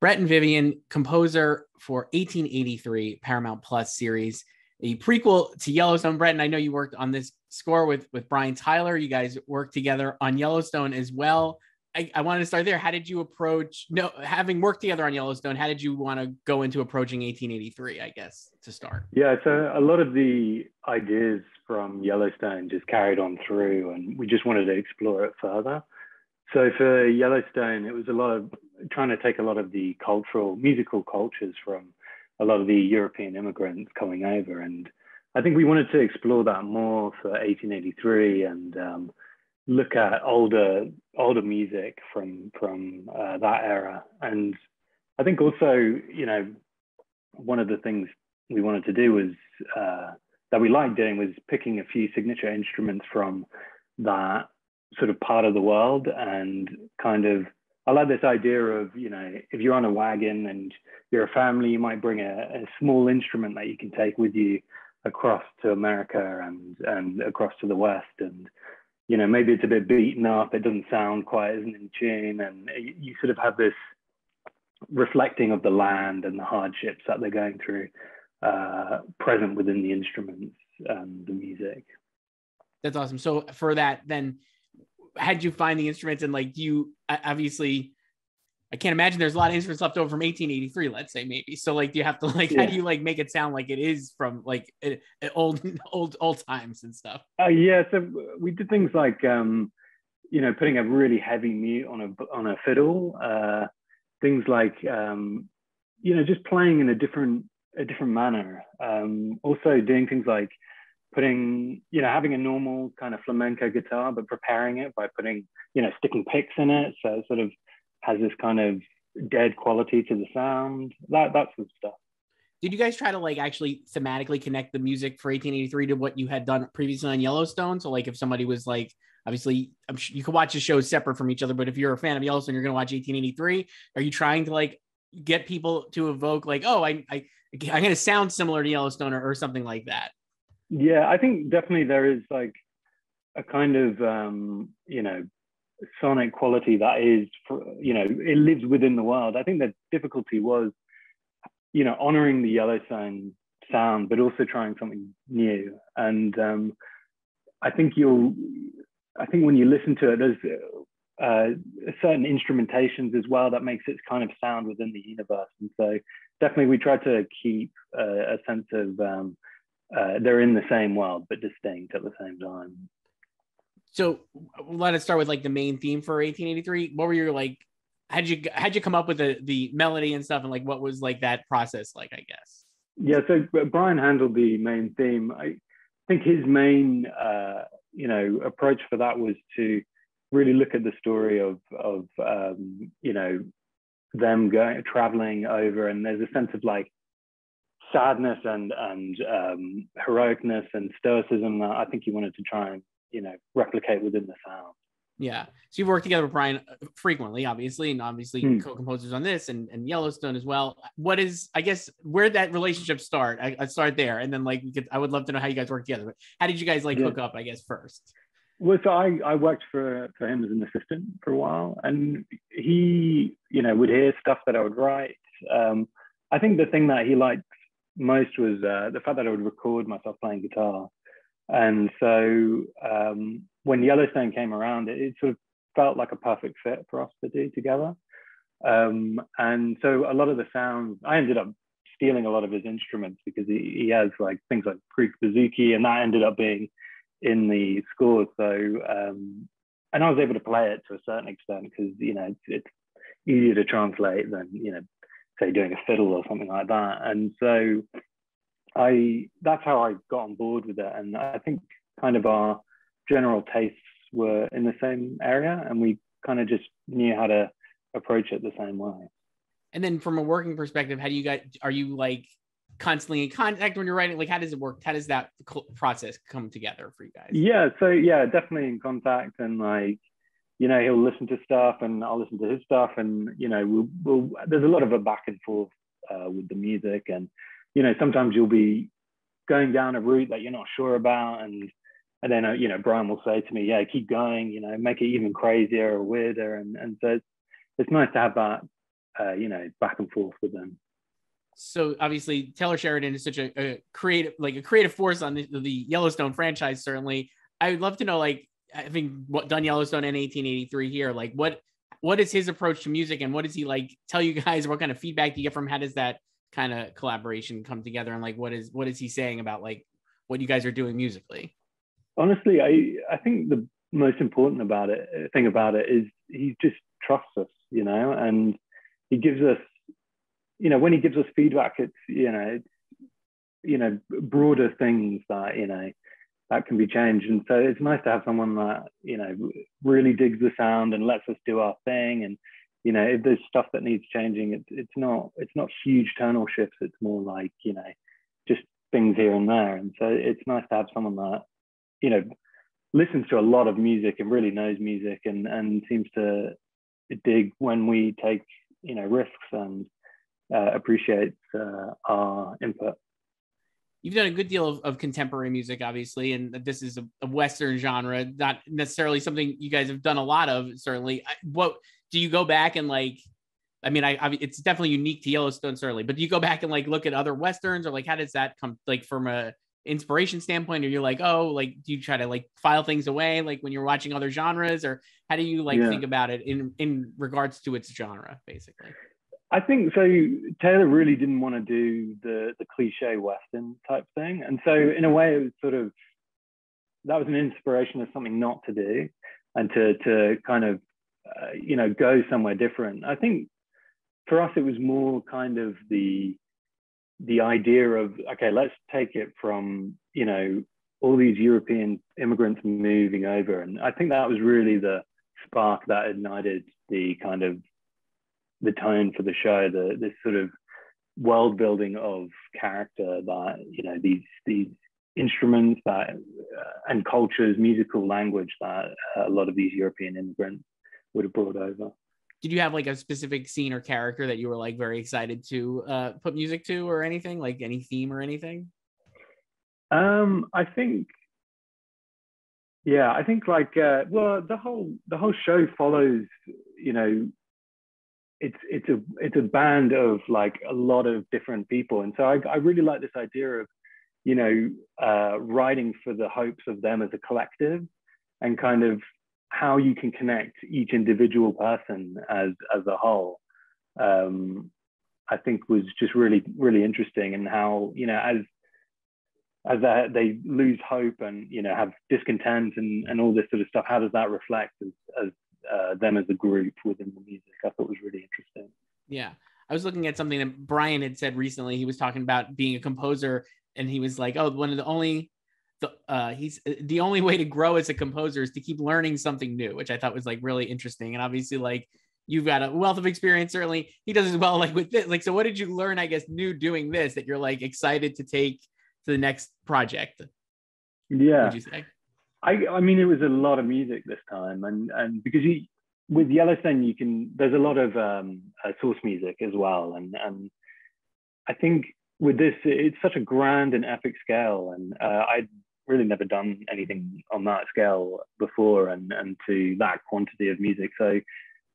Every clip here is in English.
Breton Vivian, composer for 1883 Paramount Plus series, a prequel to Yellowstone. Brett, and I know you worked on this score with with Brian Tyler. You guys worked together on Yellowstone as well. I, I wanted to start there. How did you approach? No, having worked together on Yellowstone, how did you want to go into approaching 1883? I guess to start. Yeah, so a lot of the ideas from Yellowstone just carried on through, and we just wanted to explore it further. So for Yellowstone, it was a lot of trying to take a lot of the cultural, musical cultures from a lot of the European immigrants coming over, and I think we wanted to explore that more for 1883 and um, look at older older music from from uh, that era. And I think also, you know, one of the things we wanted to do was uh, that we liked doing was picking a few signature instruments from that sort of part of the world and kind of I like this idea of, you know, if you're on a wagon and you're a family, you might bring a, a small instrument that you can take with you across to America and and across to the West. And, you know, maybe it's a bit beaten up, it doesn't sound quite as in tune. And you, sort of have this reflecting of the land and the hardships that they're going through uh, present within the instruments and the music. That's awesome. So for that, then had you find the instruments and like you obviously I can't imagine there's a lot of instruments left over from 1883, let's say maybe. So like, do you have to like, yeah. how do you like make it sound like it is from like old, old, old times and stuff? Uh, yeah. So we did things like, um, you know, putting a really heavy mute on a, on a fiddle, uh, things like, um, you know, just playing in a different, a different manner. Um, also doing things like putting, you know, having a normal kind of flamenco guitar, but preparing it by putting, you know, sticking picks in it. So it sort of has this kind of dead quality to the sound, that, that sort of stuff. Did you guys try to like actually thematically connect the music for 1883 to what you had done previously on Yellowstone? So like if somebody was like, obviously I'm you could watch the shows separate from each other, but if you're a fan of Yellowstone, you're going to watch 1883. Are you trying to like get people to evoke like, oh, I, I, I'm to sound similar to Yellowstone or, or something like that? Yeah, I think definitely there is like a kind of um, you know sonic quality that is you know it lives within the world. I think the difficulty was you know honoring the Yellowstone sound, but also trying something new. And um, I think you'll I think when you listen to it, there's uh, certain instrumentations as well that makes it kind of sound within the universe. And so definitely we try to keep uh, a sense of um, uh, they're in the same world but distinct at the same time. So let us start with like the main theme for 1883. What were your like? How'd you how'd you come up with the the melody and stuff, and like what was like that process like? I guess. Yeah, so Brian handled the main theme. I think his main uh, you know approach for that was to really look at the story of of um, you know them going traveling over, and there's a sense of like sadness and and um, heroicness and stoicism that I think he wanted to try and you know replicate within the sound. Yeah. So you've worked together with Brian uh, frequently, obviously, and obviously hmm. co-composers on this and, and Yellowstone as well. What is, I guess, where did that relationship start? I, I start there, and then like could, I would love to know how you guys work together. But how did you guys like yeah. hook up? I guess first. Well, so I, I worked for for him as an assistant for a while, and he, you know, would hear stuff that I would write. Um, I think the thing that he liked most was uh, the fact that I would record myself playing guitar. And so um, when Yellowstone came around, it, it, sort of felt like a perfect fit for us to do together. Um, and so a lot of the sounds, I ended up stealing a lot of his instruments because he, he has like things like Greek Bouzouki, and that ended up being in the score. So, um, and I was able to play it to a certain extent because, you know, it's, it's easier to translate than, you know, say doing a fiddle or something like that. And so I that's how I got on board with it. And I think kind of our general tastes were in the same area and we kind of just knew how to approach it the same way. And then from a working perspective, how do you guys are you like constantly in contact when you're writing? Like how does it work? How does that process come together for you guys? Yeah, so yeah, definitely in contact and like you know, he'll listen to stuff and I'll listen to his stuff. And, you know, we'll, we'll there's a lot of a back and forth uh, with the music. And, you know, sometimes you'll be going down a route that you're not sure about. And, and then, uh, you know, Brian will say to me, yeah, keep going, you know, make it even crazier or weirder. And, and so it's, it's nice to have that uh, you know, back and forth with them. So obviously, Taylor Sheridan is such a, a creative, like a creative force on the, the, Yellowstone franchise. Certainly, I would love to know, like, having done Yellowstone in 1883 here, like, what what is his approach to music, and what does he like tell you guys? What kind of feedback do you get from? How does that kind of collaboration come together, and like, what is what is he saying about like what you guys are doing musically? Honestly, I I think the most important about it uh, thing about it is he just trusts us, you know, and he gives us, you know, when he gives us feedback, it's you know, it's you know broader things that you know that can be changed, and so it's nice to have someone that you know really digs the sound and lets us do our thing, and you know if there's stuff that needs changing, it's it's not it's not huge tonal shifts, it's more like you know just things here and there, and so it's nice to have someone that you know listens to a lot of music and really knows music and and seems to dig when we take you know risks and uh, appreciates uh, our input. You've done a good deal of, of contemporary music, obviously, and this is a, a, Western genre, not necessarily something you guys have done a lot of. Certainly, what do you go back and like? I mean, I, I it's definitely unique to Yellowstone, certainly, but do you go back and like look at other westerns, or like how does that come like from a inspiration standpoint or you're like oh like do you try to like file things away like when you're watching other genres or how do you like yeah. think about it in in regards to its genre basically i think so taylor really didn't want to do the the cliche western type thing. And so in a way it was sort of that was an inspiration of something not to do and to to kind of uh, you know go somewhere different. I think for us it was more kind of the the idea of okay, let's take it from you know all these European immigrants moving over, and I think that was really the spark that ignited the kind of the tone for the show, the this sort of world building of character that you know these these instruments that uh, and cultures, musical language that uh, a lot of these European immigrants would have brought over. Did you have like a specific scene or character that you were like very excited to uh, put music to or anything? Like any theme or anything? Um i think yeah i think like uh, well the whole the whole show follows you know it's it's a it's a band of like a lot of different people. And so i, I really like this idea of you know uh, writing for the hopes of them as a collective and kind of how you can connect each individual person as as a whole um, I think was just really really interesting and how you know as as they, lose hope and you know have discontent and, and all this sort of stuff how does that reflect as, as uh, them as a group within the music I thought was really interesting yeah I was looking at something that Brian had said recently he was talking about being a composer and he was like oh one of the only the uh, he's uh, the only way to grow as a composer is to keep learning something new, which I thought was like really interesting. And obviously, like you've got a wealth of experience. Certainly, he does as well. Like with this, like so, what did you learn? I guess new doing this that you're like excited to take to the next project. Yeah. Would you say? I I mean, it was a lot of music this time, and and because you with Yellowstone, you can there's a lot of um, uh, source music as well, and and I think with this, it's such a grand and epic scale, and uh, I really never done anything on that scale before and, and to that quantity of music. So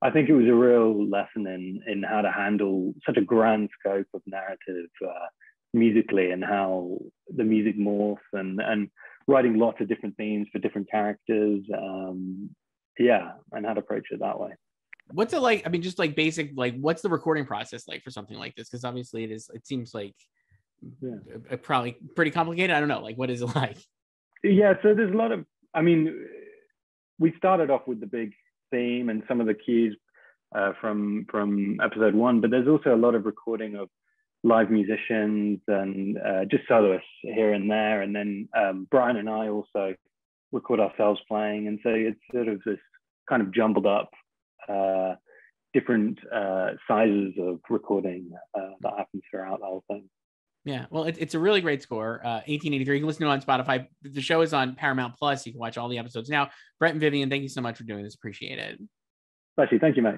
I think it was a real lesson in, in how to handle such a grand scope of narrative uh, musically and how the music morphs and, and writing lots of different themes for different characters. Um, yeah, and how to approach it that way. What's it like? I mean, just like basic, like what's the recording process like for something like this? Because obviously it is, it seems like yeah. probably pretty complicated. I don't know. Like, what is it like? yeah so there's a lot of i mean we started off with the big theme and some of the cues uh, from from episode one but there's also a lot of recording of live musicians and uh, just soloists here and there and then um, brian and i also record ourselves playing and so it's sort of this kind of jumbled up uh, different uh, sizes of recording uh, that happens throughout the whole thing yeah, well, it, it's a really great score. Uh, 1883. You can listen to it on Spotify. The show is on Paramount Plus. You can watch all the episodes now. Breton Vivian, thank you so much for doing this. Appreciate it. Pleasure. Thank you, mate.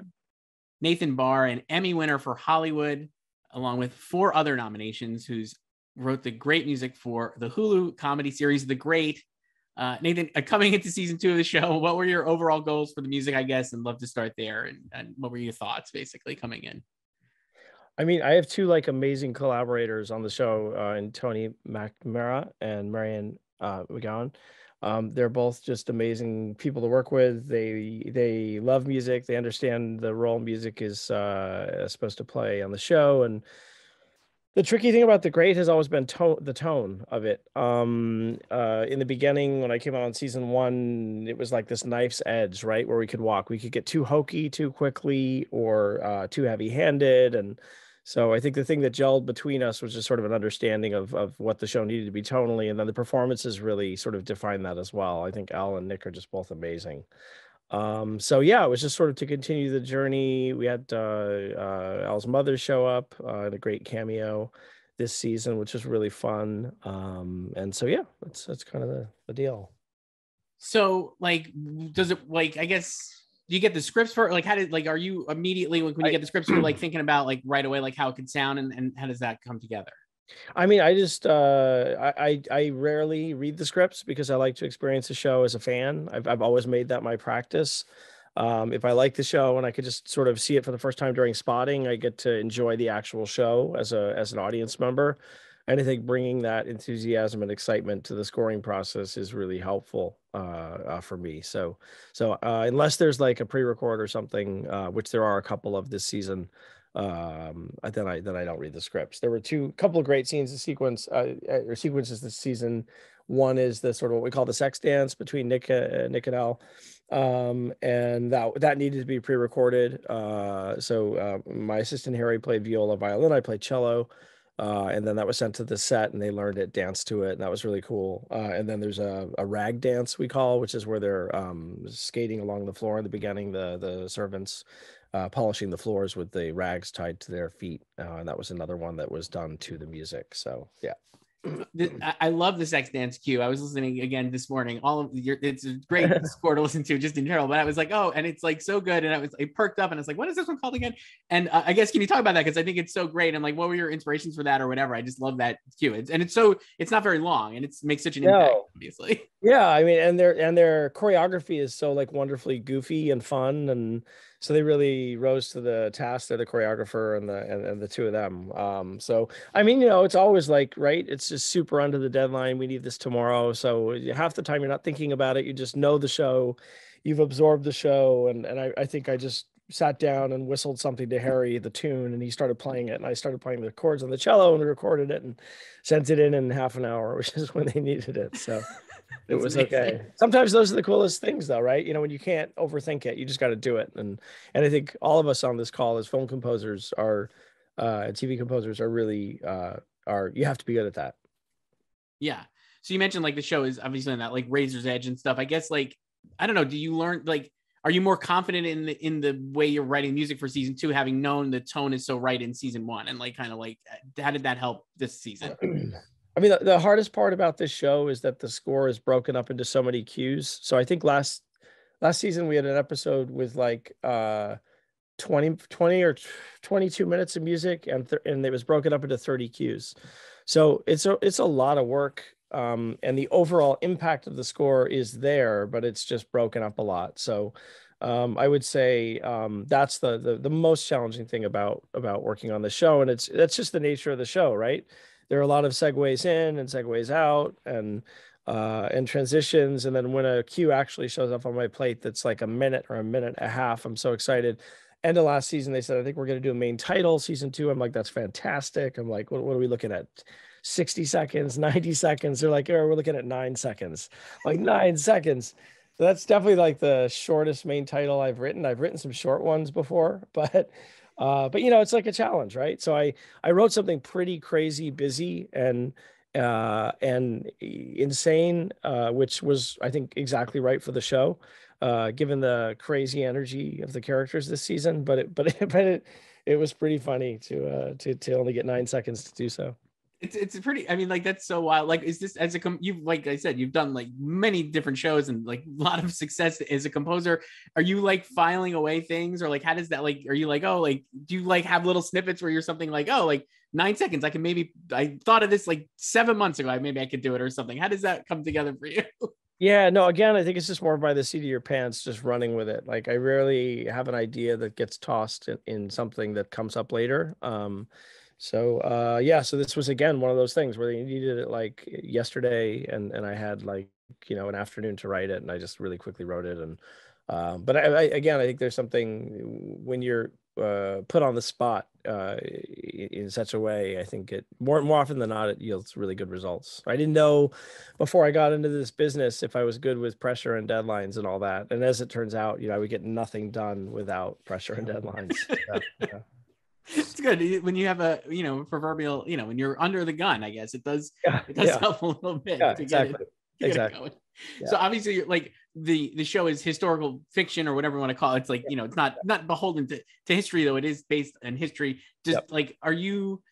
Nathan Barr, an Emmy winner for Hollywood, along with four other nominations, who's wrote the great music for the Hulu comedy series The Great. Uh, Nathan, uh, coming into season two of the show, what were your overall goals for the music? I guess, and love to start there. And, and what were your thoughts, basically, coming in? I mean, I have two like amazing collaborators on the show, uh, and Tony McNamara and Marian uh, Macgowan. Um, they're both just amazing people to work with. They they love music. They understand the role music is uh, supposed to play on the show, and the tricky thing about the great has always been tone the tone of it um uh in the beginning when i came out on season one it was like this knife's edge right where we could walk we could get too hokey too quickly or uh too heavy handed and so I think the thing that gelled between us was just sort of an understanding of of what the show needed to be tonally, and then the performances really sort of defined that as well. I think Elle and Nick are just both amazing. Um, so yeah, it was just sort of to continue the journey. We had uh, uh, Elle's mother show up uh, in a great cameo this season, which was really fun. Um, and so yeah, that's that's kind of the, the deal. So like, does it like I guess do you get the scripts for like how did like are you immediately when, when you get the scripts you're like thinking about like right away like how it could sound and, and how does that come together I mean, I just uh, I I rarely read the scripts because I like to experience the show as a fan. I've I've always made that my practice. Um, if I like the show and I could just sort of see it for the first time during spotting, I get to enjoy the actual show as a as an audience member. And I think bringing that enthusiasm and excitement to the scoring process is really helpful uh, uh, for me. So, so uh, unless there's like a pre-record or something, uh, which there are a couple of this season, um, then I then I don't read the scripts. There were two couple of great scenes in sequence uh, uh, or sequences this season. One is the sort of what we call the sex dance between Nick Nick and Elle, um, and that that needed to be pre-recorded. Uh, so uh, my assistant Harry played viola, violin. I played cello. Uh, and then that was sent to the set and they learned it, danced to it, and that was really cool. Uh, and then there's a, a rag dance we call, which is where they're um, skating along the floor in the beginning, the the servants uh, polishing the floors with the rags tied to their feet, uh, and that was another one that was done to the music. So yeah, I love the sex dance cue. I was listening again this morning. All of your, it's a great score to listen to just in general. But I was like, oh, and it's like so good, and I was it perked up, and I was like, what is this one called again? And uh, I guess can you talk about that because I think it's so great. And like, what were your inspirations for that or whatever? I just love that cue. It's, and it's so it's not very long, and it makes such an no. impact, obviously. Yeah, I mean, and their and their choreography is so like wonderfully goofy and fun, and so they really rose to the task. They're the choreographer and the and, and, the two of them. Um, so I mean, you know, it's always like right. It's just super under the deadline. We need this tomorrow. So half the time you're not thinking about it. You just know the show. You've absorbed the show, and and I, I think I just sat down and whistled something to Harry, the tune, and he started playing it. And I started playing the chords on the cello and recorded it and sent it in in half an hour, which is when they needed it. So it was okay. Sometimes those are the coolest things, though, right? You know, when you can't overthink it, you just got to do it. And and I think all of us on this call as film composers are, uh, TV composers are really uh, are you have to be good at that. Yeah. So you mentioned like the show is obviously that like razor's edge and stuff. I guess like I don't know. Do you learn like are you more confident in the in the way you're writing music for season two, having known the tone is so right in season one, and like kind of like how did that help this season? I mean, the, the, hardest part about this show is that the score is broken up into so many cues. So I think last last season we had an episode with like uh 20, 20 or 22 minutes of music and th- and it was broken up into 30 cues. So it's a it's a lot of work um, and the overall impact of the score is there, but it's just broken up a lot. So um, I would say um, that's the, the the most challenging thing about about working on the show, and it's that's just the nature of the show, right? There are a lot of segues in and segues out and uh, and transitions. And then when a cue actually shows up on my plate that's like a minute or a minute and a half, I'm so excited. End of last season, they said, I think we're going to do a main title season two. I'm like, that's fantastic. I'm like, what, what are we looking at? 60 seconds, 90 seconds. They're like, oh, we're looking at nine seconds. Like nine seconds. that's definitely like the shortest main title I've written. I've written some short ones before, but uh, but you know, it's like a challenge, right? So I I wrote something pretty crazy, busy, and uh, and insane, uh, which was I think exactly right for the show, uh, given the crazy energy of the characters this season. But it but it, but it it was pretty funny to uh, to to only get nine seconds to do so it's it's pretty i mean like that's so wild like is this as a com- you've like i said you've done like many different shows and like a lot of success as a composer are you like filing away things or like how does that like are you like oh like do you like have little snippets where you're something like oh like nine seconds i can maybe i thought of this like seven months ago maybe i could do it or something how does that come together for you Yeah, no, again, I think it's just more by the seat of your pants, just running with it. Like I rarely have an idea that gets tossed in, in something that comes up later. Um, so uh yeah, so this was again one of those things where they needed it like yesterday and and I had like, you know, an afternoon to write it and I just really quickly wrote it and um, but I, I, again, I think there's something when you're uh, put on the spot uh, in such a way, I think it more more often than not it yields really good results. I didn't know before I got into this business if I was good with pressure and deadlines and all that. And as it turns out, you know, I would get nothing done without pressure and deadlines. yeah, yeah. It's good when you have a you know proverbial you know when you're under the gun. I guess it does yeah, it does help a little bit to exactly. get it exactly. Yeah. So obviously, like the the show is historical fiction or whatever you want to call it. It's like you know, it's not not beholden to, to history though. It is based on history. Just yep. like, are you?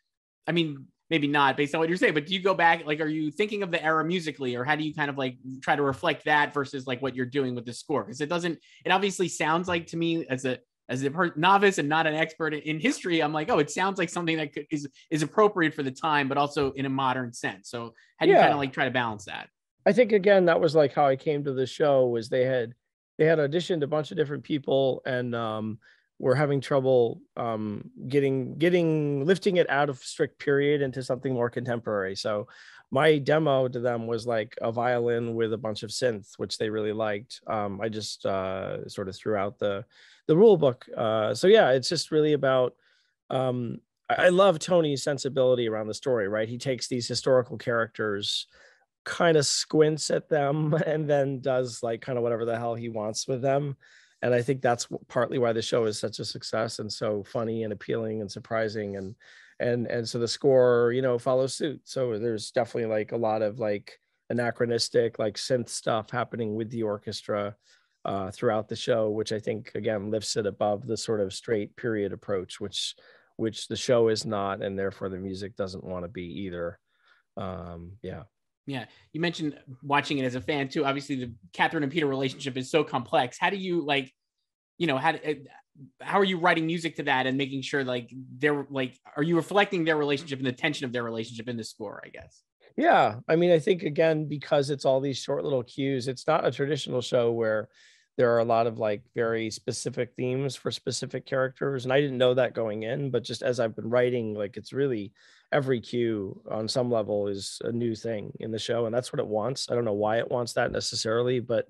I mean, maybe not based on what you're saying, but do you go back? Like, are you thinking of the era musically, or how do you kind of like try to reflect that versus like what you're doing with the score? Because it doesn't. It obviously sounds like to me as a as a novice and not an expert in history, I'm like, oh, it sounds like something that could, is is appropriate for the time, but also in a modern sense. So how do you yeah. kind of like try to balance that? I think again that was like how I came to the show was they had they had auditioned a bunch of different people and um, were having trouble um, getting getting lifting it out of strict period into something more contemporary. So my demo to them was like a violin with a bunch of synth, which they really liked. Um, I just uh, sort of threw out the the rule book. Uh, so yeah, it's just really about. Um, I love Tony's sensibility around the story. Right, he takes these historical characters kind of squints at them and then does like kind of whatever the hell he wants with them and i think that's partly why the show is such a success and so funny and appealing and surprising and and and so the score you know follows suit so there's definitely like a lot of like anachronistic like synth stuff happening with the orchestra uh, throughout the show which i think again lifts it above the sort of straight period approach which which the show is not and therefore the music doesn't want to be either um yeah yeah, you mentioned watching it as a fan too. Obviously, the Catherine and Peter relationship is so complex. How do you like, you know, how uh, how are you writing music to that and making sure like they're like, are you reflecting their relationship and the tension of their relationship in the score? I guess. Yeah, I mean, I think again because it's all these short little cues. It's not a traditional show where there are a lot of like very specific themes for specific characters, and I didn't know that going in. But just as I've been writing, like it's really every cue on some level is a new thing in the show and that's what it wants i don't know why it wants that necessarily but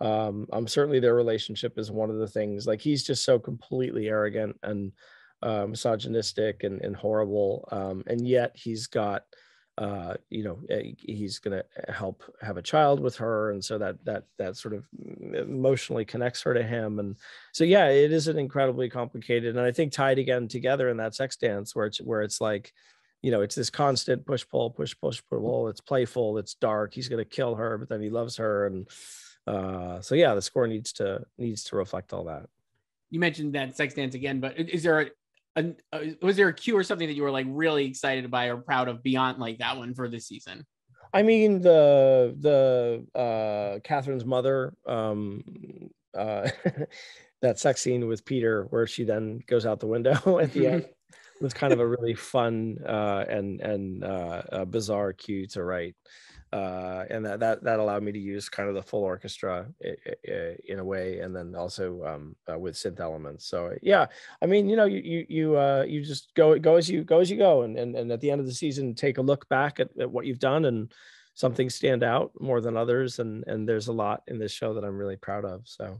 um i'm certainly their relationship is one of the things like he's just so completely arrogant and uh, misogynistic and, and horrible um and yet he's got uh, you know eh, he's going to help have a child with her and so that that that sort of emotionally connects her to him and so yeah it is an incredibly complicated and i think tied again together in that sex dance where it's where it's like you know, it's this constant push pull, push push pull. It's playful. It's dark. He's gonna kill her, but then he loves her, and uh, so yeah, the score needs to needs to reflect all that. You mentioned that sex dance again, but is there a, a, a was there a cue or something that you were like really excited by or proud of beyond like that one for this season? I mean the the uh, Catherine's mother, um, uh, that sex scene with Peter where she then goes out the window at the end was kind of a really fun uh, and and uh, bizarre cue to write, uh, and that, that that allowed me to use kind of the full orchestra in a way, and then also um, uh, with synth elements. So yeah, I mean, you know, you you you uh, you just go go as you go as you go, and and and at the end of the season, take a look back at, at what you've done and some things stand out more than others and and there's a lot in this show that i'm really proud of so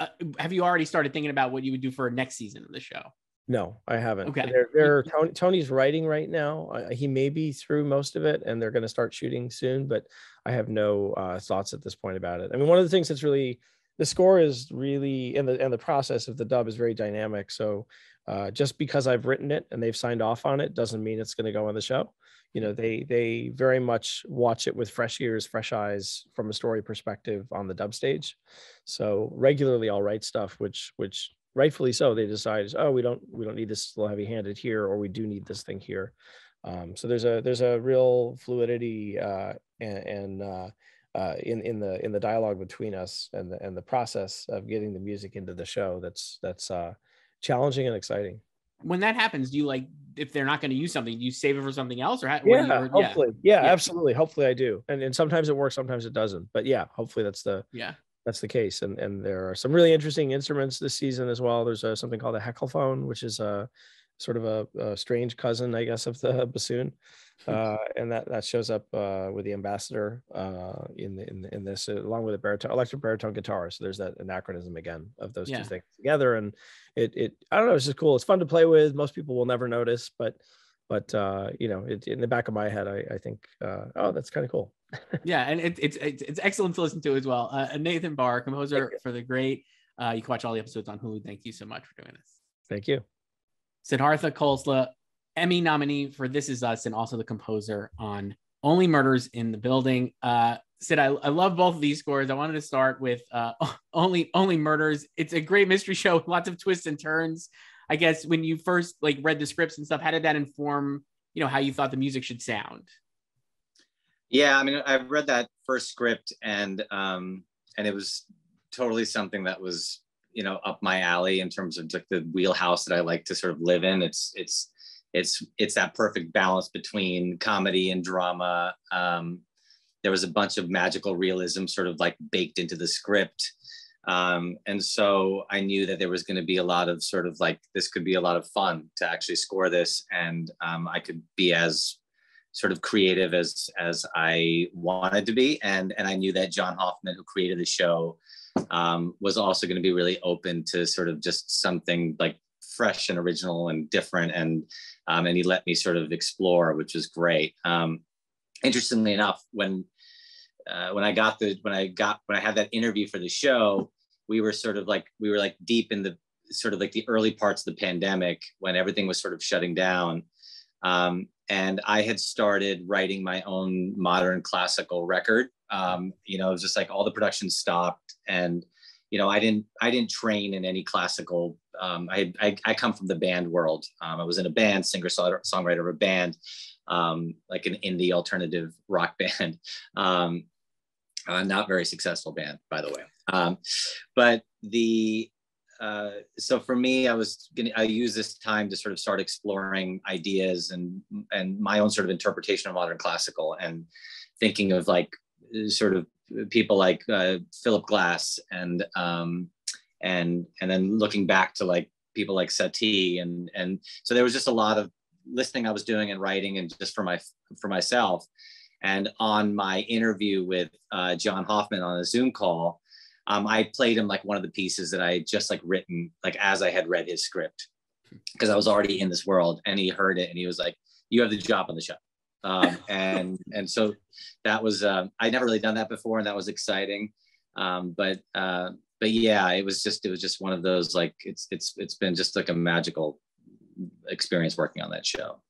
uh, have you already started thinking about what you would do for next season of the show no, I haven't. Okay. They're, they're Tony, Tony's writing right now. Uh, he may be through most of it, and they're going to start shooting soon. But I have no uh, thoughts at this point about it. I mean, one of the things that's really the score is really and the and the process of the dub is very dynamic. So uh, just because I've written it and they've signed off on it doesn't mean it's going to go on the show. You know, they they very much watch it with fresh ears, fresh eyes from a story perspective on the dub stage. So regularly, I'll write stuff which which rightfully so they decide oh we don't we don't need this little heavy handed here or we do need this thing here um, so there's a there's a real fluidity uh, and, and uh, uh, in in the in the dialogue between us and the and the process of getting the music into the show that's that's uh, challenging and exciting when that happens do you like if they're not going to use something, do you save it for something else or how, yeah, you, or, hopefully. Yeah. Yeah. absolutely. Hopefully I do. And and sometimes it works, sometimes it doesn't. But yeah, hopefully that's the yeah, that's the case. And and there are some really interesting instruments this season as well. There's a, something called a heckelphone, which is a sort of a, a strange cousin, I guess, of the bassoon. Uh, and that that shows up uh, with the ambassador uh, in the, in the, in this, uh, along with a baritone, electric baritone guitar. So there's that anachronism again of those Yeah. two things together. And it it I don't know, it's just cool. It's fun to play with. Most people will never notice, but but uh, you know, it, in the back of my head, I, I think, uh, oh, that's kind of cool. yeah, and it, it's it's it's excellent to listen to as well. Uh, Nathan Barr, composer for the great. Uh, you can watch all the episodes on Hulu. Thank you so much for doing this. Thank you. Siddhartha Khosla, Emmy nominee for This Is Us, and also the composer on Only Murders in the Building. Uh, Sid, I, I love both of these scores. I wanted to start with uh, Only Only Murders. It's a great mystery show, with lots of twists and turns. I guess when you first like read the scripts and stuff, how did that inform you know how you thought the music should sound? Yeah, I mean, I've read that first script and um, and it was totally something that was you know up my alley in terms of like the wheelhouse that I like to sort of live in. It's it's it's it's that perfect balance between comedy and drama. Um, there was a bunch of magical realism sort of like baked into the script. Um, and so I knew that there was going to be a lot of sort of like this could be a lot of fun to actually score this, and um, I could be as sort of creative as as I wanted to be, and and I knew that John Hoffman, who created the show, um, was also going to be really open to sort of just something like fresh and original and different, and um, and he let me sort of explore, which was great. Um, interestingly enough, when uh, when I got the when I got when I had that interview for the show, we were sort of like we were like deep in the sort of like the early parts of the pandemic when everything was sort of shutting down. Um, and I had started writing my own modern classical record. Um, you know, it was just like all the production stopped, and you know, I didn't I didn't train in any classical. Um, I, I I come from the band world. Um, I was in a band, singer songwriter of a band, um, like an indie alternative rock band. Uh, not very successful band, by the way. Um, but the uh, so for me, I was gonna I use this time to sort of start exploring ideas and and my own sort of interpretation of modern classical and thinking of like sort of people like uh, Philip Glass and um, and and then looking back to like people like Satie and and so there was just a lot of listening I was doing and writing and just for my for myself and on my interview with uh, John Hoffman on a Zoom call, um, I played him like one of the pieces that I had just like written, like as I had read his script, because I was already in this world. And he heard it and he was like, "You have the job on the show." Um, and and so that was uh, I'd never really done that before, and that was exciting. Um, but uh, but yeah, it was just it was just one of those like it's it's it's been just like a magical experience working on that show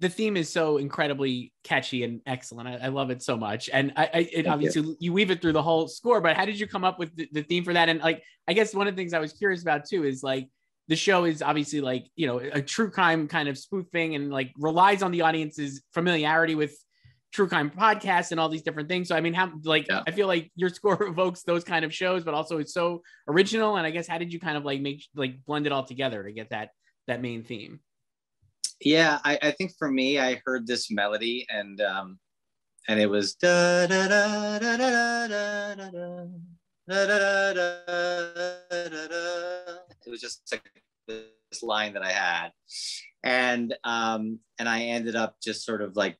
the theme is so incredibly catchy and excellent. I, I love it so much. And I, I it obviously you. you. weave it through the whole score, but how did you come up with the, the, theme for that? And like, I guess one of the things I was curious about too is like the show is obviously like, you know, a true crime kind of spoofing and like relies on the audience's familiarity with true crime podcasts and all these different things. So, I mean, how, like, yeah. I feel like your score evokes those kind of shows, but also it's so original. And I guess, how did you kind of like make, like blend it all together to get that, that main theme? Yeah I, I think for me i heard this melody and um and it was da da da da da da da da Da, da, da, it was just like this line that i had and um and i ended up just sort of like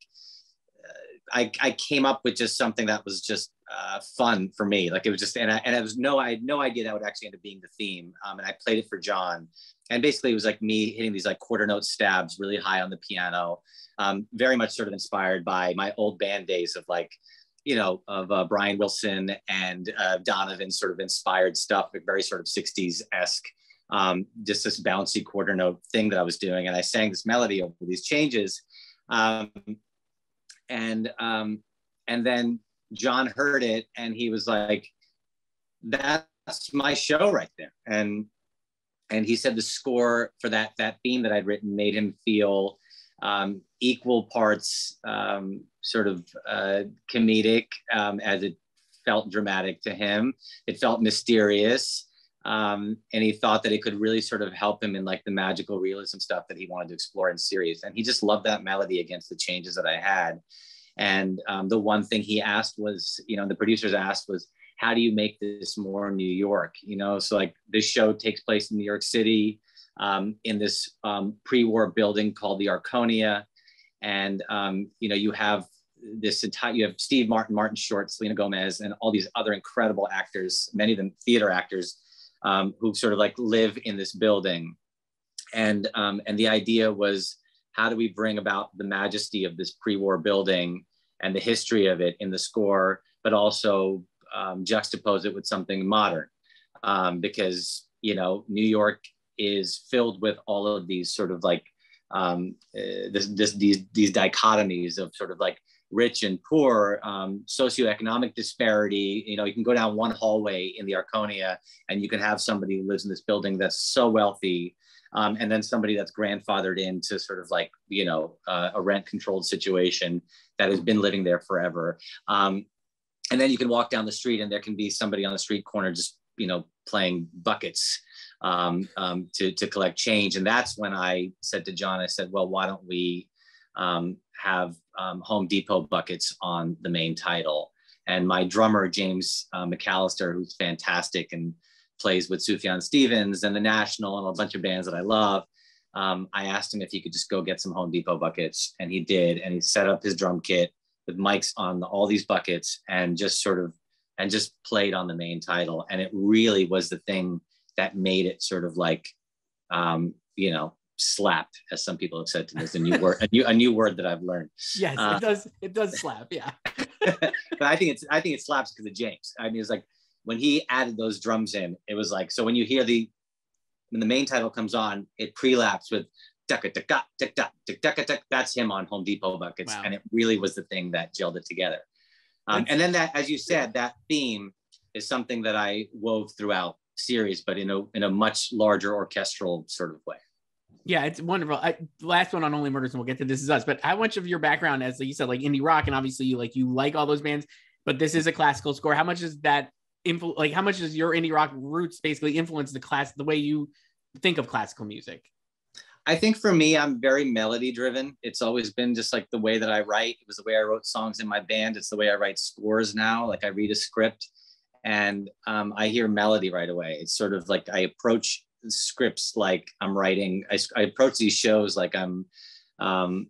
I, I came up with just something that was just uh, fun for me. Like it was just, and I, and I was no, I had no idea that would actually end up being the theme. Um, and I played it for John, and basically it was like me hitting these like quarter note stabs really high on the piano. Um, very much sort of inspired by my old band days of like, you know, of uh, Brian Wilson and uh, Donovan sort of inspired stuff, very sort of 60s esque. Um, just this bouncy quarter note thing that I was doing, and I sang this melody over these changes. Um, and um, and then John heard it and he was like, "That's my show right there." And and he said the score for that that theme that I'd written made him feel um, equal parts um, sort of uh, comedic um, as it felt dramatic to him. It felt mysterious. um, and he thought that it could really sort of help him in like the magical realism stuff that he wanted to explore in series. And he just loved that melody against the changes that I had. And um, the one thing he asked was, you know, the producers asked was, how do you make this more New York? You know, so like this show takes place in New York City um, in this um, pre-war building called the Arconia. And, um, you know, you have this entire, you have Steve Martin, Martin Short, Selena Gomez, and all these other incredible actors, many of them theater actors um, who sort of like live in this building. And, um, and the idea was, how do we bring about the majesty of this pre-war building and the history of it in the score, but also um, juxtapose it with something modern? Um, because, you know, New York is filled with all of these sort of like um, uh, this, this, these, these dichotomies of sort of like rich and poor, um, socioeconomic disparity. You know, you can go down one hallway in the Arconia and you can have somebody who lives in this building that's so wealthy. Um, and then somebody that's grandfathered into sort of like, you know, uh, a rent controlled situation that has been living there forever. Um, and then you can walk down the street and there can be somebody on the street corner just, you know, playing buckets um, um, to, to collect change. And that's when I said to John, I said, well, why don't we um, have um, Home Depot buckets on the main title. And my drummer, James uh, McAlister, who's fantastic and plays with Sufjan Stevens and the National and a bunch of bands that I love, um, I asked him if he could just go get some Home Depot buckets. And he did. And he set up his drum kit with mics on all these buckets and just sort of and just played on the main title. And it really was the thing that made it sort of like, um, you know, slap, as some people have said to me, is a new word, a new, a new word that I've learned. Yes, uh, it does. It does slap. Yeah. but I think it's, I think it slaps because of James. I mean, it's like when he added those drums in, it was like, so when you hear the, when the main title comes on, it pre-laps with that's him on Home Depot buckets. Wow. And it really was the thing that gelled it together. Um, and then that, as you said, that theme is something that I wove throughout series, but in a in a much larger orchestral sort of way. Yeah, it's wonderful. I, last one on Only Murders, and we'll get to This Is Us. But how much of your background, as you said, like indie rock, and obviously you like you like all those bands, but this is a classical score. How much is that influ- like how much does your indie rock roots basically influence the class the way you think of classical music? I think for me, I'm very melody driven. It's always been just like the way that I write. It was the way I wrote songs in my band. It's the way I write scores now. Like I read a script and um, I hear melody right away. It's sort of like I approach scripts like I'm writing. I, I approach these shows like I'm, um,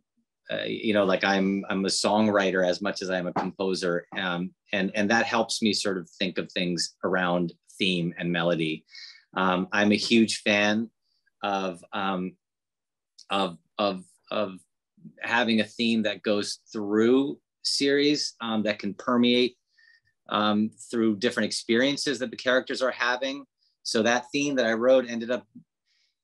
uh, you know, like I'm I'm a songwriter as much as I'm a composer, um, and and that helps me sort of think of things around theme and melody. Um, I'm a huge fan of um, of of of having a theme that goes through series um, that can permeate um, through different experiences that the characters are having. So that theme that I wrote ended up,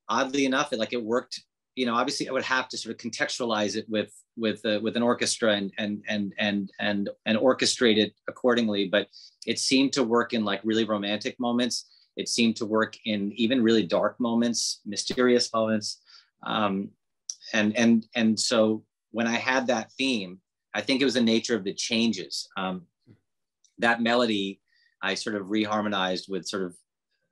oddly enough, it like it worked. You know, obviously, I would have to sort of contextualize it with with uh, with an orchestra and and and and and and orchestrate it accordingly. But it seemed to work in like really romantic moments. It seemed to work in even really dark moments, mysterious moments. Um, and and and so when I had that theme, I think it was the nature of the changes. Um, that melody I sort of reharmonized with sort of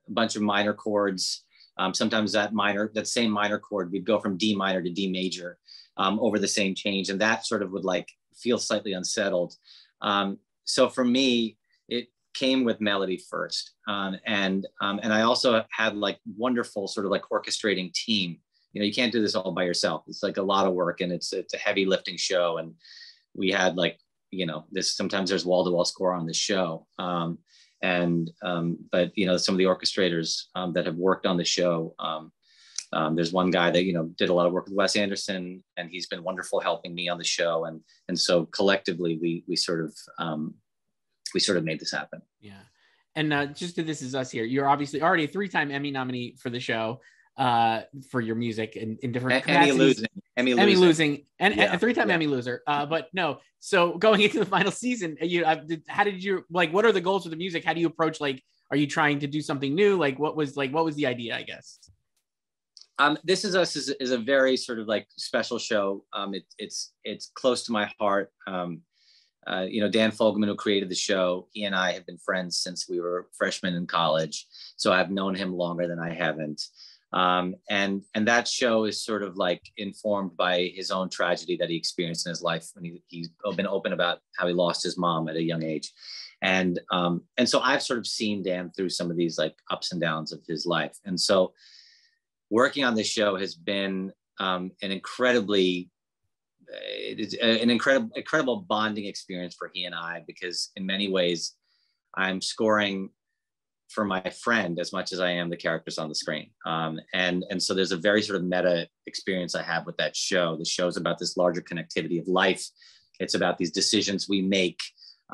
a bunch of minor chords. Um, sometimes that minor, that same minor chord, we'd go from D minor to D major um, over the same change, and that sort of would like feel slightly unsettled. Um, so for me, it came with melody first, um, and um, and I also had like wonderful sort of like orchestrating team. You know, you can't do this all by yourself. It's like a lot of work, and it's it's a heavy lifting show, and we had like you know this sometimes there's wall to wall score on the show um, and um, but you know some of the orchestrators um, that have worked on the show um, um, there's one guy that you know did a lot of work with Wes Anderson and he's been wonderful helping me on the show and and so collectively we we sort of um, we sort of made this happen. Yeah. And uh, just to this is us here you're obviously already a three-time Emmy nominee for the show uh, for your music in, in different Emmy losing, Emmy losing, Emmy losing, and, yeah. and three-time yeah. Emmy loser. Uh, but no, so going into the final season, you, uh, how did you like? What are the goals for the music? How do you approach? Like, are you trying to do something new? Like, what was like, what was the idea? I guess. Um, this is us is, is a very sort of like special show. Um, it, it's it's close to my heart. Um, uh, you know, Dan Fogelman, who created the show, he and I have been friends since we were freshmen in college. So I've known him longer than I haven't. Um, and and that show is sort of like informed by his own tragedy that he experienced in his life when he, he's been open about how he lost his mom at a young age. And um, and so i've sort of seen dan through some of these like ups and downs of his life. And so working on this show has been um, an incredibly it's an incredible incredible bonding experience for he and i because in many ways i'm scoring for my friend as much as I am the characters on the screen. Um, and, and so there's a very sort of meta experience I have with that show. The show's about this larger connectivity of life. It's about these decisions we make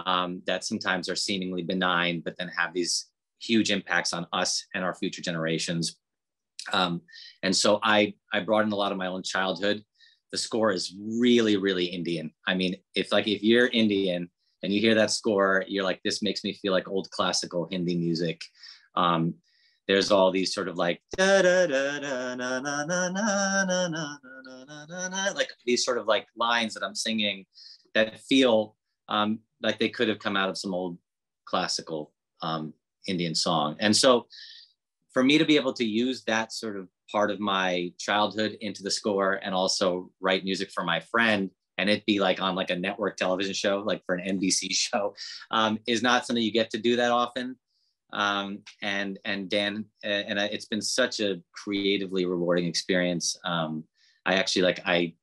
um, that sometimes are seemingly benign, but then have these huge impacts on us and our future generations. Um, and so I, I brought in a lot of my own childhood. The score is really, really Indian. I mean, if like if you're Indian and you hear that score, you're like, this makes me feel like old classical Hindi music. Um, there's all these sort of like like these sort of like lines that I'm singing that feel um, like they could have come out of some old classical um, Indian song. And so for me to be able to use that sort of part of my childhood into the score and also write music for my friend and it'd be like on like a network television show, like for an NBC show, um, is not something you get to do that often. Um, and and Dan and I, it's been such a creatively rewarding experience. Um, I actually like I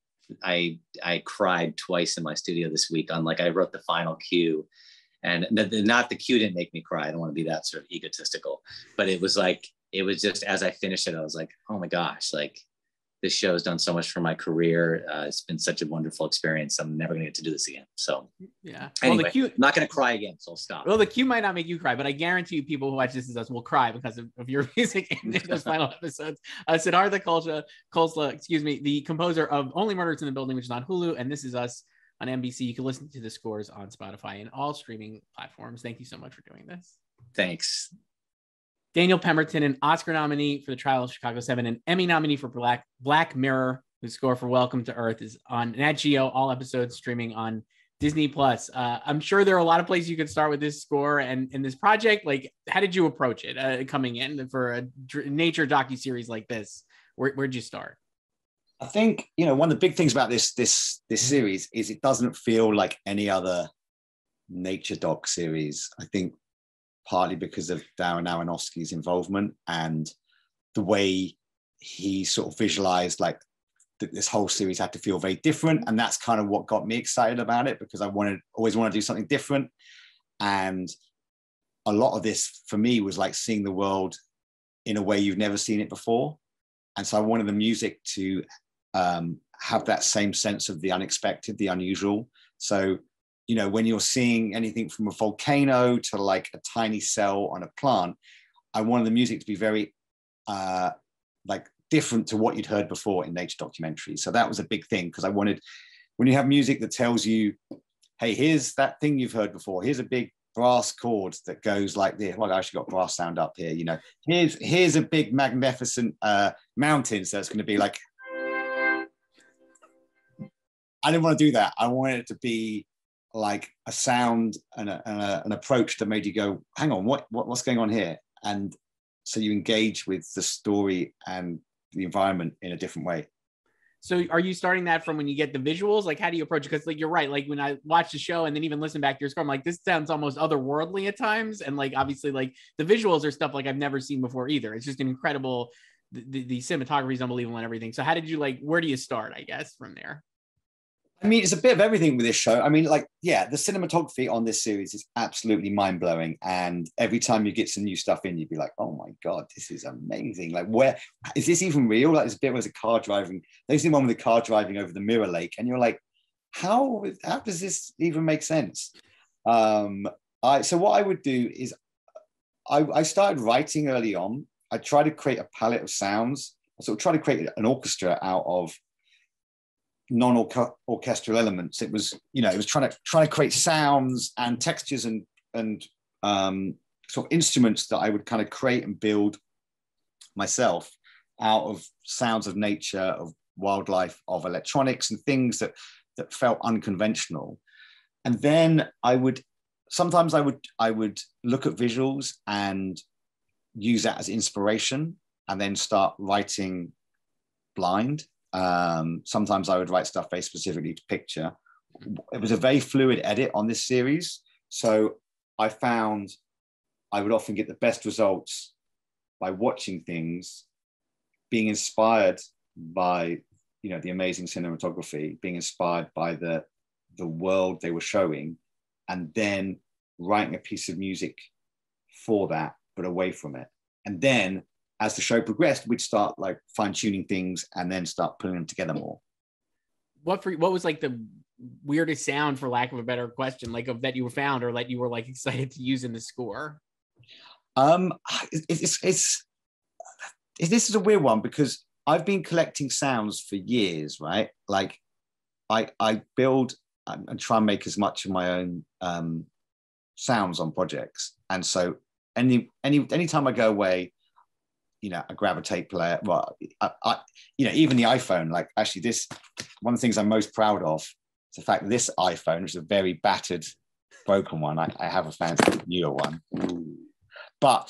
I I cried twice in my studio this week on like I wrote the final cue, and the, the, not the cue didn't make me cry. I don't want to be that sort of egotistical, but it was like it was just as I finished it, I was like, oh my gosh, like this show has done so much for my career. Uh, it's been such a wonderful experience. I'm never gonna get to do this again. So yeah. Anyway, well, the cue, I'm not gonna cry again, so I'll stop. Well, the cue might not make you cry, but I guarantee you, people who watch this Is us will cry because of, of your music in those final episodes. Uh, Siddhartha Khosla, Khosla, excuse me, the composer of Only Murders in the Building, which is on Hulu, and This Is Us on NBC. You can listen to the scores on Spotify and all streaming platforms. Thank you so much for doing this. Thanks. Daniel Pemberton, an Oscar nominee for The Trial of Chicago 7, an Emmy nominee for Black Black Mirror, whose score for Welcome to Earth is on Nat Geo, all episodes streaming on Disney Plus. Uh, I'm sure there are a lot of places you could start with this score and in this project. Like, how did you approach it uh, coming in for a dr- nature docu series like this? Where, where'd you start? I think you know one of the big things about this this this series is it doesn't feel like any other nature doc series. I think partly because of Darren Aronofsky's involvement and the way he sort of visualized like that this whole series had to feel very different. And that's kind of what got me excited about it because i wanted always want to do something different. And a lot of this for me was like seeing the world in a way you've never seen it before. And so i wanted the music to um, have that same sense of the unexpected the unusual. So you know, when you're seeing anything from a volcano to like a tiny cell on a plant, I wanted the music to be very uh, like different to what you'd heard before in nature documentaries. So that was a big thing because I wanted when you have music that tells you, hey, here's that thing you've heard before. Here's a big brass chord that goes like this. Well, I actually got brass sound up here. You know, here's here's a big magnificent uh, mountain. So it's going to be like. I didn't want to do that. I wanted it to be like a sound and, a, and a, an approach that made you go, hang on, what, what what's going on here? And so you engage with the story and the environment in a different way. So are you starting that from when you get the visuals? Like how do you approach it? Because like you're right, like when I watch the show and then even listen back to your score, I'm like, this sounds almost otherworldly at times. And like obviously, like the visuals are stuff like I've never seen before either. It's just an incredible the, the, the cinematography is unbelievable and everything. So how did you like where do you start, I guess, from there? I mean, it's a bit of everything with this show. I mean, like, yeah, the cinematography on this series is absolutely mind blowing. And every time you get some new stuff in, you'd be like, oh my God, this is amazing. Like, where is this even real? Like, this bit was a car driving, there's the one with the car driving over the Mirror Lake. And you're like, how, how does this even make sense? Um, I, so, what I would do is I, I started writing early on. I try to create a palette of sounds. I sort of try to create an orchestra out of non-orchestral elements. It was, you know, it was trying to trying to create sounds and textures and and um, sort of instruments that I would kind of create and build myself out of sounds of nature, of wildlife, of electronics, and things that that felt unconventional. and then I would sometimes I would I would look at visuals and use that as inspiration, and then start writing blind. Um, sometimes I would write stuff very specifically to picture. It was a very fluid edit on this series, so I found I would often get the best results by watching things, being inspired by you know the amazing cinematography, being inspired by the the world they were showing, and then writing a piece of music for that, but away from it. And then as the show progressed, we'd start like fine tuning things and then start putting them together more. What for? What was like the weirdest sound, for lack of a better question, like of that you were found or that you were like excited to use in the score? Um, it's, it's, it's, it's this is a weird one because I've been collecting sounds for years, right? Like, I I build and try and make as much of my own um, sounds on projects, and so any any anytime I go away, you know, grab a tape player. Well, I, I, you know, even the iPhone. Like, actually, this one of the things I'm most proud of is the fact that this iPhone, which is a very battered, broken one. I, I have a fancy newer one, but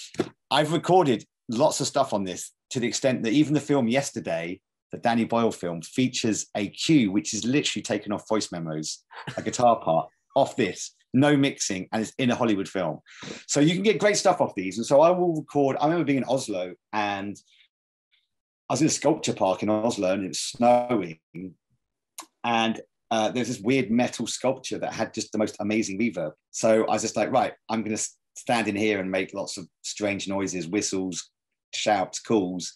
I've recorded lots of stuff on this to the extent that even the film yesterday, the Danny Boyle film, features a cue which is literally taken off voice memos, a guitar part off this, no mixing, and it's in a Hollywood film. So you can get great stuff off these. And so I will record. I remember being in Oslo and I was in a sculpture park in Oslo and it was snowing. And uh, there's this weird metal sculpture that had just the most amazing reverb. So I was just like, right, I'm going to stand in here and make lots of strange noises, whistles, shouts, calls.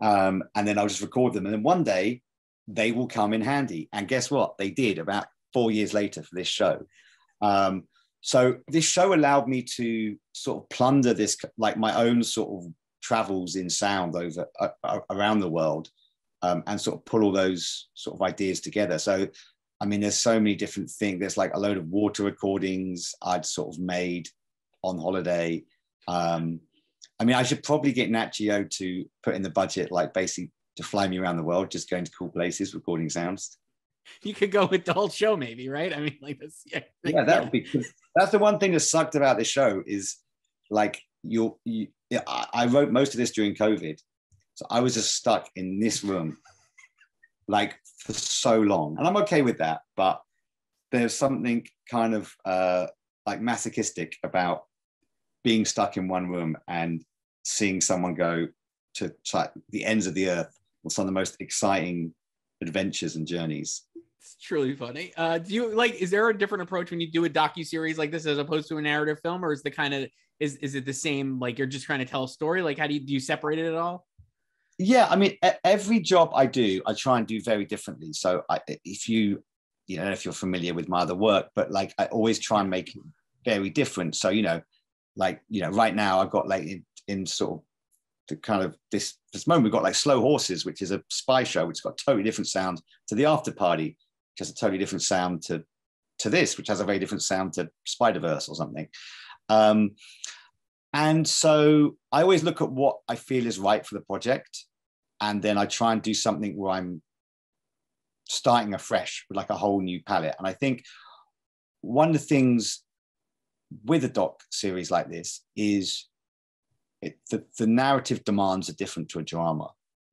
Um, and then I'll just record them. And then one day they will come in handy. And guess what? They did about four years later for this show. Um, so this show allowed me to sort of plunder this, like my own sort of travels in sound over uh, around the world, um, and sort of pull all those sort of ideas together. So, I mean, there's so many different things. There's like a load of water recordings I'd sort of made on holiday. Um, I mean, I should probably get Nat Geo to put in the budget, like basically to fly me around the world, just going to cool places, recording sounds. You could go with the whole show, maybe, right? I mean, like this. Yeah, yeah that would be. That's the one thing that sucked about the show is like you. you I wrote most of this during COVID, so I was just stuck in this room, like for so long, and I'm okay with that. But there's something kind of uh, like masochistic about being stuck in one room and seeing someone go to, to the ends of the earth on some of the most exciting adventures and journeys. It's truly funny. Uh, do you like? Is there a different approach when you do a docu series like this as opposed to a narrative film, or is the kind of is is it the same? Like you're just trying to tell a story. Like how do you do you separate it at all? Yeah, I mean, every job I do, I try and do very differently. So I, if you, you know, if you're familiar with my other work, but like I always try and make it very different. So you know, like you know, right now I've got like in, in sort of the kind of this this moment we've got like Slow Horses, which is a spy show, which got totally different sound to the After Party, has a totally different sound to to this, which has a very different sound to Spider Verse or something. Um, and so I always look at what I feel is right for the project, and then I try and do something where I'm starting afresh with like a whole new palette. And I think one of the things with a doc series like this is it, the, the narrative demands are different to a drama.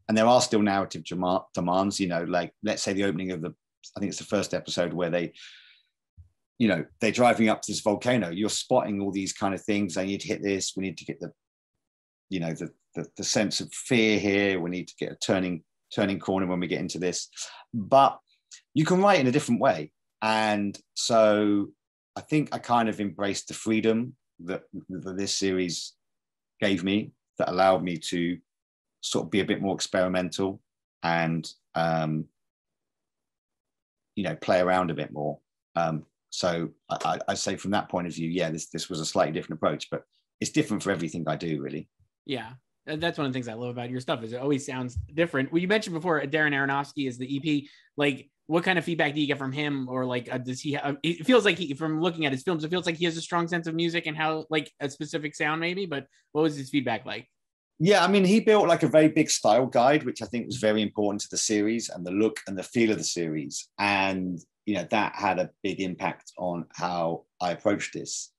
And there are still narrative demands, you know, like let's say the opening of the, I think it's the first episode where they, you know, they're driving up to this volcano. You're spotting all these kind of things. I need to hit this. We need to get the, you know, the, the, the sense of fear here. We need to get a turning turning corner when we get into this. But you can write in a different way. And so I think I kind of embraced the freedom that, that this series gave me that allowed me to sort of be a bit more experimental and um, you know play around a bit more. Um, so I, I say from that point of view, yeah, this this was a slightly different approach, but it's different for everything I do, really. Yeah, that's one of the things I love about your stuff is it always sounds different. Well, you mentioned before Darren Aronofsky is the EP. Like, what kind of feedback do you get from him, or like, uh, does he? Have, it feels like he, from looking at his films, it feels like he has a strong sense of music and how like a specific sound, maybe. But what was his feedback like? Yeah, I mean, he built like a very big style guide, which I think was very important to the series and the look and the feel of the series. And you know that had a big impact on how I approached this.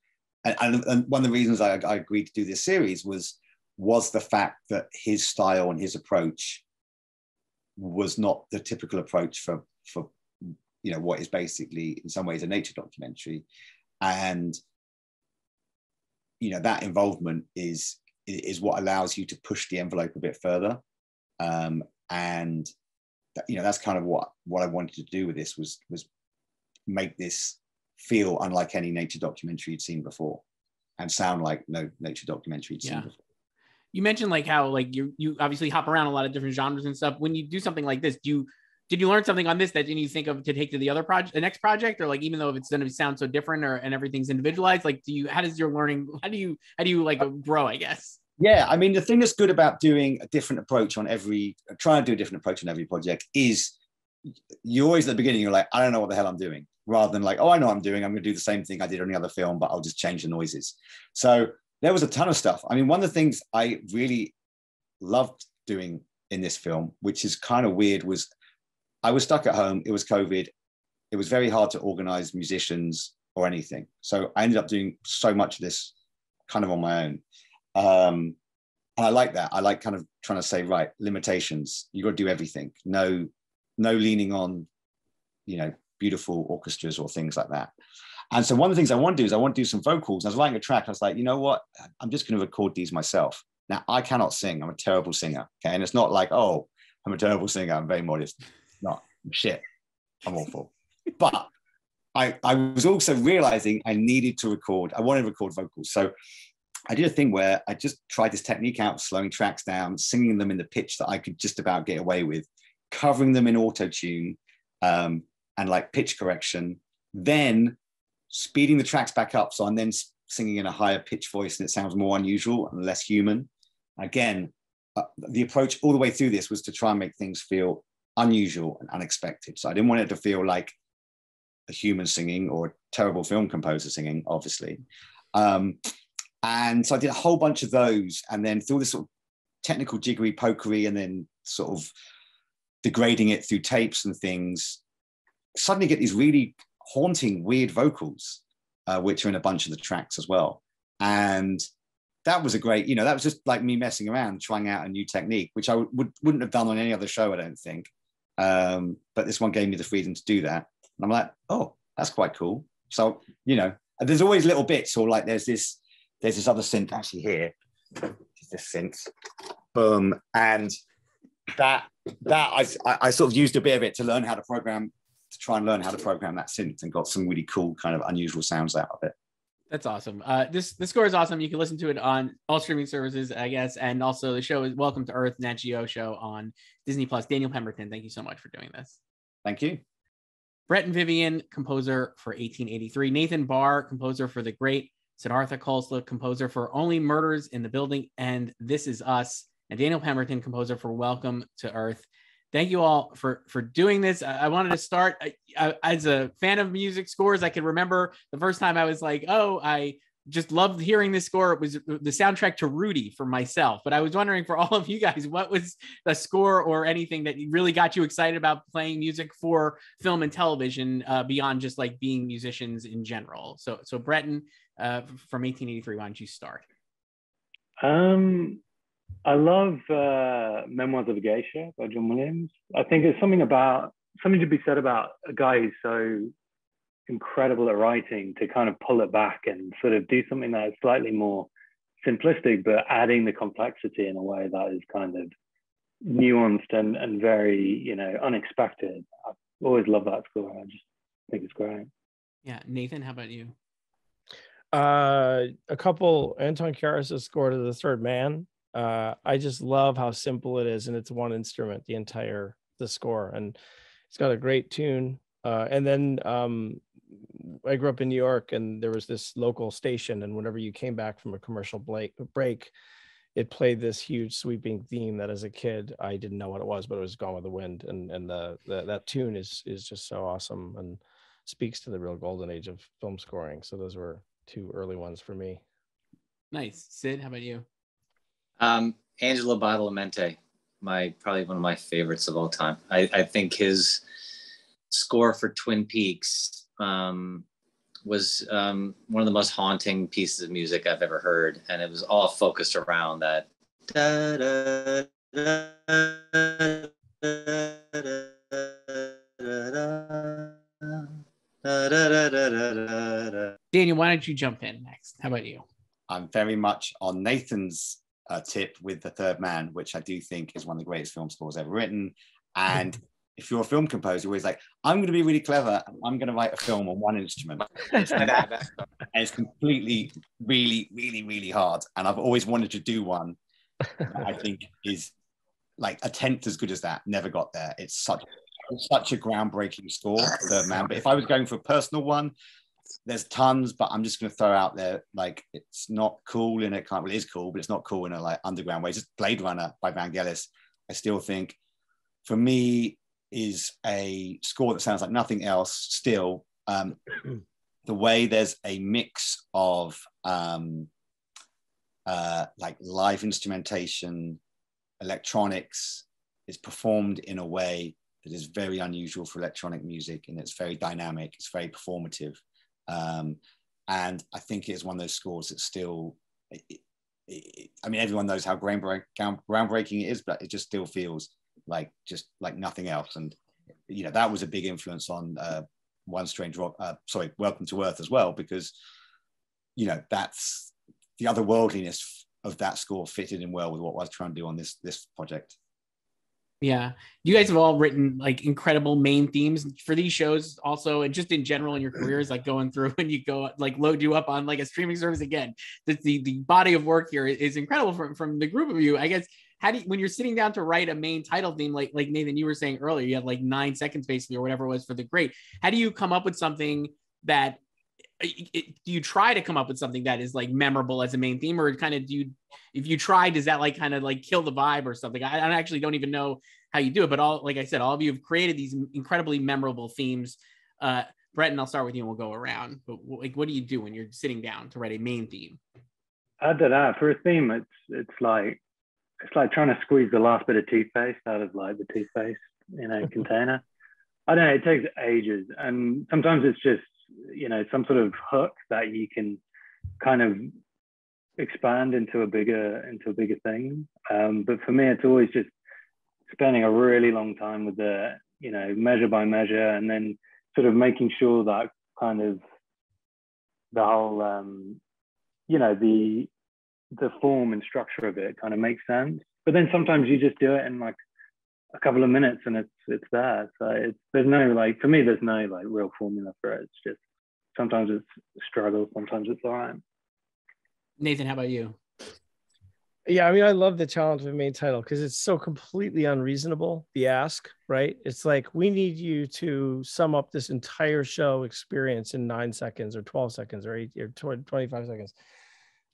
And, and, and one of the reasons I, I agreed to do this series was was the fact that his style and his approach was not the typical approach for for you know what is basically in some ways a nature documentary and you know that involvement is is what allows you to push the envelope a bit further um, and that, you know that's kind of what what i wanted to do with this was was make this feel unlike any nature documentary you'd seen before and sound like no nature documentary you'd Yeah. seen before you mentioned like how like you you obviously hop around a lot of different genres and stuff. When you do something like this, do you did you learn something on this that didn't you think of to take to the other project, the next project, or like even though if it's going to sound so different or and everything's individualized, like do you how does your learning how do you how do you like grow? I guess. Yeah, I mean, the thing that's good about doing a different approach on every, trying to do a different approach on every project is you always at the beginning, you're like, I don't know what the hell I'm doing, rather than like, oh, I know I'm doing. I'm going to do the same thing I did on the other film, but I'll just change the noises. So there was a ton of stuff. I mean, one of the things I really loved doing in this film, which is kind of weird, was I was stuck at home. It was COVID. It was very hard to organize musicians or anything. So I ended up doing so much of this kind of on my own. Um, and I like that. I like kind of trying to say, right, limitations. You got to do everything. No, no leaning on, you know, beautiful orchestras or things like that. And so one of the things I want to do is I want to do some vocals. I was writing a track. I was like, you know what? I'm just going to record these myself. Now I cannot sing. I'm a terrible singer. Okay, and it's not like, oh, I'm a terrible singer. I'm very modest. Not shit. I'm awful. But I, I was also realizing I needed to record. I wanted to record vocals. So I did a thing where I just tried this technique out, slowing tracks down, singing them in the pitch that I could just about get away with, covering them in auto tune um, and like pitch correction, then speeding the tracks back up. So I'm then singing in a higher pitch voice and it sounds more unusual and less human. Again, uh, the approach all the way through this was to try and make things feel unusual and unexpected. So I didn't want it to feel like a human singing or a terrible film composer singing, obviously. Um, and so I did a whole bunch of those, and then through this sort of technical jiggery pokery, and then sort of degrading it through tapes and things. Suddenly get these really haunting, weird vocals, uh, which are in a bunch of the tracks as well. And that was a great, you know, that was just like me messing around, trying out a new technique, which I would, wouldn't have done on any other show, I don't think. Um, but this one gave me the freedom to do that. And I'm like, oh, that's quite cool. So, you know, there's always little bits, or like there's this, there's this other synth actually here, this synth, boom, and that that I, I I sort of used a bit of it to learn how to program, to try and learn how to program that synth, and got some really cool kind of unusual sounds out of it. That's awesome. Uh, this this score is awesome. You can listen to it on all streaming services, I guess, and also the show is Welcome to Earth, Nat Geo show on Disney Plus. Daniel Pemberton, thank you so much for doing this. Thank you. Breton Vivian, composer for 1883. Nathan Barr, composer for The Great. Siddhartha Khosla, composer for Only Murders in the Building and This Is Us. And Daniel Pemberton, composer for Welcome to Earth. Thank you all for for doing this. I, I wanted to start I, I, as a fan of music scores. I can remember the first time I was like, "Oh, I just loved hearing this score." It was the soundtrack to Rudy for myself. But I was wondering for all of you guys, what was the score or anything that really got you excited about playing music for film and television uh, beyond just like being musicians in general? So, so Breton uh, from 1883, why don't you start? Um, I love uh, Memoirs of a Geisha by John Williams. I think it's something about something to be said about a guy who's so incredible at writing to kind of pull it back and sort of do something that is slightly more simplistic, but adding the complexity in a way that is kind of nuanced and, and very, you know, unexpected. I've always love that score. I just think it's great. Yeah, Nathan, how about you? Uh, a couple Anton Karas' score to the third man. Uh, I just love how simple it is, and it's one instrument, the entire the score, and it's got a great tune. Uh, and then um, I grew up in New York, and there was this local station, and whenever you came back from a commercial break, break, it played this huge sweeping theme that, as a kid, I didn't know what it was, but it was Gone with the Wind, and and the, the that tune is is just so awesome and speaks to the real golden age of film scoring. So those were two early ones for me. Nice. Sid, how about you? Um, Angelo Badalamenti, my probably one of my favorites of all time. I, I think his score for Twin Peaks um, was um, one of the most haunting pieces of music I've ever heard, and it was all focused around that. Da, da, da, Daniel, why don't you jump in next? How about you? I'm very much on Nathan's uh, tip with The Third Man, which I do think is one of the greatest film scores ever written. And if you're a film composer, you're always like, I'm going to be really clever. I'm going to write a film on one instrument. and it's completely, really, really, really hard. And I've always wanted to do one. I think is like a tenth as good as that. Never got there. It's such such a groundbreaking score, Third Man. But if I was going for a personal one, there's tons, but I'm just going to throw out there like it's not cool in a kind. Well, it is cool, but it's not cool in a like underground way. Just Blade Runner by Vangelis. I still think, for me, is a score that sounds like nothing else. Still, um, the way there's a mix of um, uh, like live instrumentation, electronics is performed in a way that is very unusual for electronic music and it's very dynamic, it's very performative. Um, and I think it's one of those scores that still, it, it, I mean, everyone knows how groundbreak, groundbreaking it is, but it just still feels like just like nothing else. And, you know, that was a big influence on uh, One Strange Rock, uh, sorry, Welcome to Earth as well, because, you know, that's the otherworldliness of that score fitted in well with what I was trying to do on this this project. Yeah. You guys have all written like incredible main themes for these shows also and just in general in your mm. careers like going through and you go like load you up on like a streaming service again. The the, the body of work here is incredible from from the group of you. I guess how do you, when you're sitting down to write a main title theme like like Nathan you were saying earlier you had like 9 seconds basically or whatever it was for the great. How do you come up with something that it, do you try to come up with something that is like memorable as a main theme? Or kind of do you if you try does that like kind of like kill the vibe or something? I, I actually don't even know how you do it but all like i said all of you have created these incredibly memorable themes. Uh brett and i'll start with you and we'll go around. But like what do you do when you're sitting down to write a main theme? I do that for a theme it's it's like it's like trying to squeeze the last bit of toothpaste out of like the toothpaste in a container. I don't know. It takes ages. And sometimes it's just you know some sort of hook that you can kind of expand into a bigger into a bigger thing. Um, but for me it's always just spending a really long time with the you know measure by measure and then sort of making sure that kind of the whole um, you know the the form and structure of it kind of makes sense. But then sometimes you just do it in like a couple of minutes and it's it's there so it's there's no like for me there's no like real formula for it it's just sometimes it's struggle, sometimes it's all right. Nathan, how about you? Yeah, I mean, I love the challenge of the main title because it's so completely unreasonable. The ask, right? It's like we need you to sum up this entire show experience in nine seconds, or twelve seconds, or eight, or twenty-five seconds,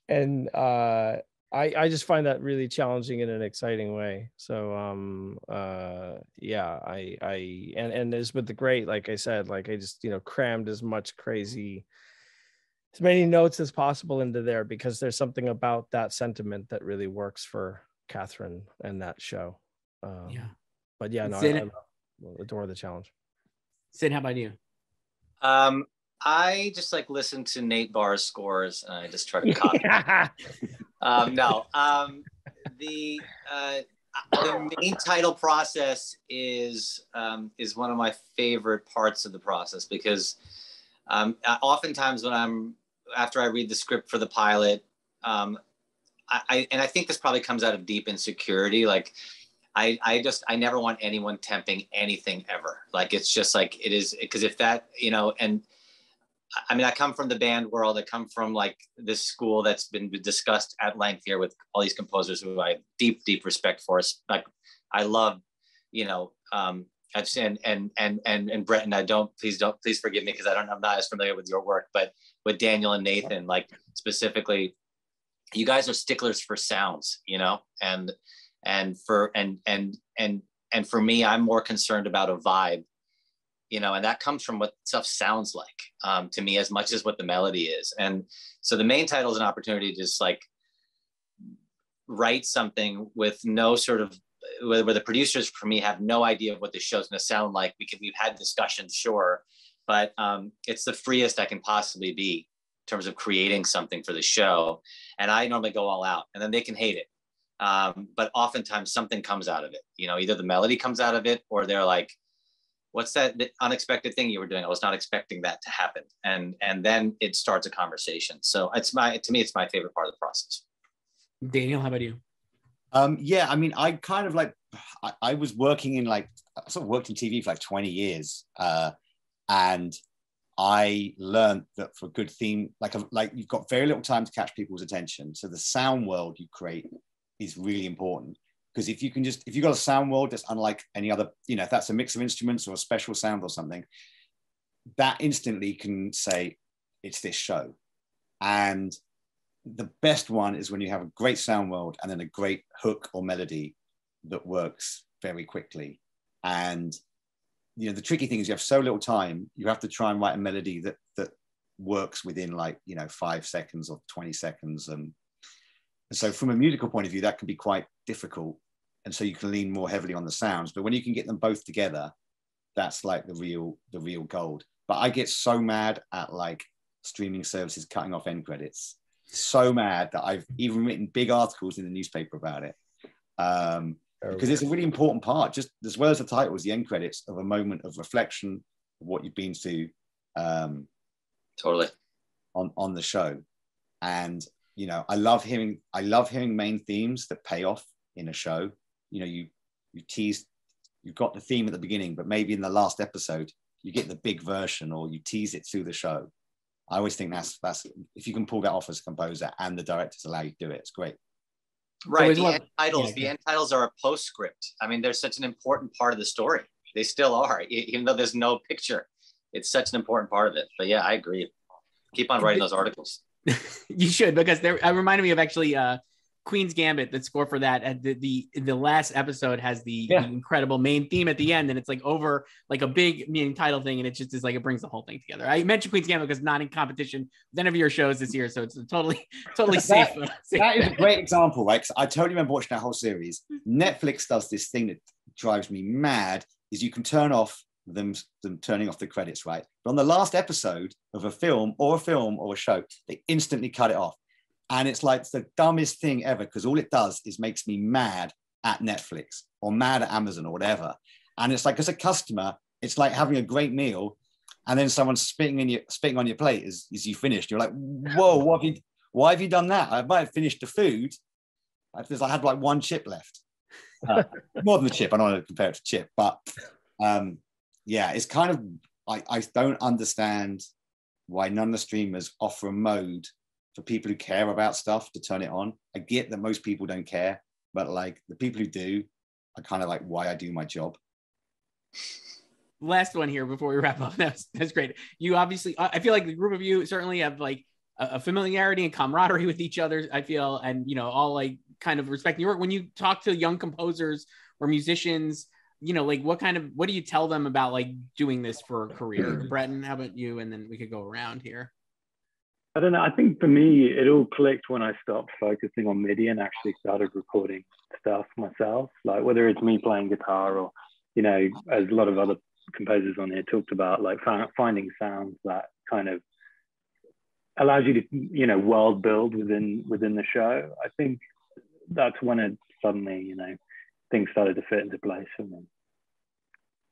and uh, I, I just find that really challenging in an exciting way. So um uh yeah, I I and and as with the great, like I said, like I just you know crammed as much crazy as many notes as possible into there because there's something about that sentiment that really works for Catherine and that show. Um, yeah. But yeah, no, Sid, I, I adore the challenge. Sid, how about you? Um, I just like listen to Nate Barr's scores and I just try to copy. um, no, um, the uh, the main title process is um, is one of my favorite parts of the process because um, oftentimes when I'm after I read the script for the pilot, um, I, I and I think this probably comes out of deep insecurity, like. I, I just I never want anyone temping anything ever. Like it's just like it is because if that you know and I mean, I come from the band world. I come from like this school that's been discussed at length here with all these composers who I have deep, deep respect for. Like, I love, you know, um, I've seen and and and and Brett and I don't please don't please forgive me because I don't I'm not as familiar with your work, but with Daniel and Nathan, like specifically, you guys are sticklers for sounds, you know, and and for and and and and for me, I'm more concerned about a vibe you know, and that comes from what stuff sounds like um, to me as much as what the melody is. And so the main title is an opportunity to just like write something with no sort of where, the producers for me have no idea of what the show's going to sound like. We could we've had discussions, sure, but um, it's the freest I can possibly be in terms of creating something for the show. And I normally go all out, and then they can hate it. Um, but oftentimes something comes out of it. You know, either the melody comes out of it, or they're like, "What's that unexpected thing you were doing? I was not expecting that to happen." And and then it starts a conversation. So it's my to me, it's my favorite part of the process. Daniel, how about you? Um, yeah, I mean, I kind of like I, I, was working in like I sort of worked in TV for like 20 years, uh, and I learned that for a good theme, like a, like you've got very little time to catch people's attention. So the sound world you create is really important because if you can just if you've got a sound world that's unlike any other, you know, if that's a mix of instruments or a special sound or something, that instantly can say it's this show, and the best one is when you have a great sound world and then a great hook or melody that works very quickly. And you know, the tricky thing is you have so little time, you have to try and write a melody that that works within like, you know, five seconds or 20 seconds. And, and so from a musical point of view, that can be quite difficult. And so you can lean more heavily on the sounds. But when you can get them both together, that's like the real, the real gold. But I get so mad at like streaming services cutting off end credits so mad that I've even written big articles in the newspaper about it. Um, because it's a really important part, just as well as the titles, the end credits of a moment of reflection of what you've been to. Um, totally. On on the show, and you know, I love hearing I love hearing main themes that pay off in a show. You know, you you tease, you've got the theme at the beginning, but maybe in the last episode you get the big version, or you tease it through the show. I always think that's that's if you can pull that off as a composer and the directors allow you to do it, it's great. Right. The end titles, yeah, the end titles are a postscript. I mean, they're such an important part of the story. They still are, even though there's no picture. It's such an important part of it. But yeah, I agree. Keep on writing those articles. you should because they uh, reminded me of actually uh, Queen's Gambit that score for that. And the the, the last episode has the, yeah. the, incredible main theme at the end, and it's like over like a big meaning title thing, and it just is like it brings the whole thing together. I mentioned Queen's Gambit because not in competition with any of your shows this year, so it's totally totally safe. that, safe that is a great example, right? I totally remember watching that whole series. Mm. Netflix does this thing that drives me mad: is you can turn off them them turning off the credits, right? But on the last episode of a film or a film or a show, they instantly cut it off and it's like the dumbest thing ever because all it does is makes me mad at Netflix or mad at Amazon or whatever. And it's like as a customer, it's like having a great meal and then someone's spitting in your spitting on your plate as, as you finished. You're like, whoa, what have you why have you done that? I might have finished the food because I had like one chip left. Uh, more than a chip, I don't want to compare it to chip, but um, yeah, it's kind of I, I don't understand why none of the streamers offer a mode for people who care about stuff to turn it on. I get that most people don't care, but like the people who do are kind of like why I do my job. Last one here before we wrap up. That's that's great. You obviously, I feel like the group of you certainly have like a familiarity and camaraderie with each other. I feel, and you know, all like kind of respecting your work. When you talk to young composers or musicians, you know, like what kind of what do you tell them about like doing this for a career? Hmm. Breton, how about you? And then we could go around here. I don't know. I think for me, it all clicked when I stopped focusing on MIDI and actually started recording stuff myself. Like whether it's me playing guitar or, you know, as a lot of other composers on here talked about, like finding sounds that kind of allows you to, you know, world build within within the show. I think that's when it suddenly, you know, things started to fit into place for me.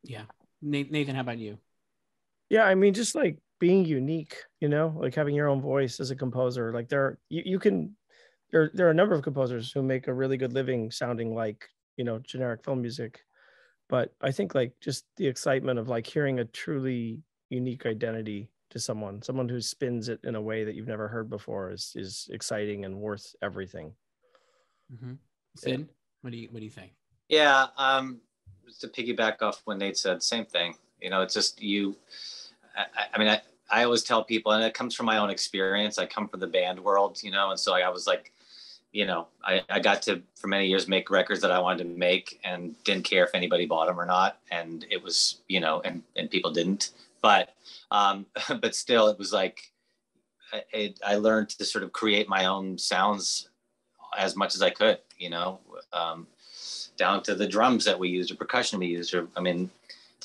Yeah, Nathan, how about you? Yeah, I mean, just like being unique you know like having your own voice as a composer like there you, you can there there are a number of composers who make a really good living sounding like you know generic film music. But i think like just the excitement of like hearing a truly unique identity to someone someone who spins it in a way that you've never heard before is is exciting and worth everything. Mm-hmm. sid what do you what do you think? Yeah um to piggyback off what nate said same thing. You know it's just you I, I mean, I, I always tell people, and it comes from my own experience. I come from the band world, you know, and so I was like, you know, I, I got to for many years make records that I wanted to make and didn't care if anybody bought them or not. And it was, you know, and, and people didn't, but, um, but still it was like, it, I learned to sort of create my own sounds as much as I could, you know, um, down to the drums that we used or percussion we used. Or I mean,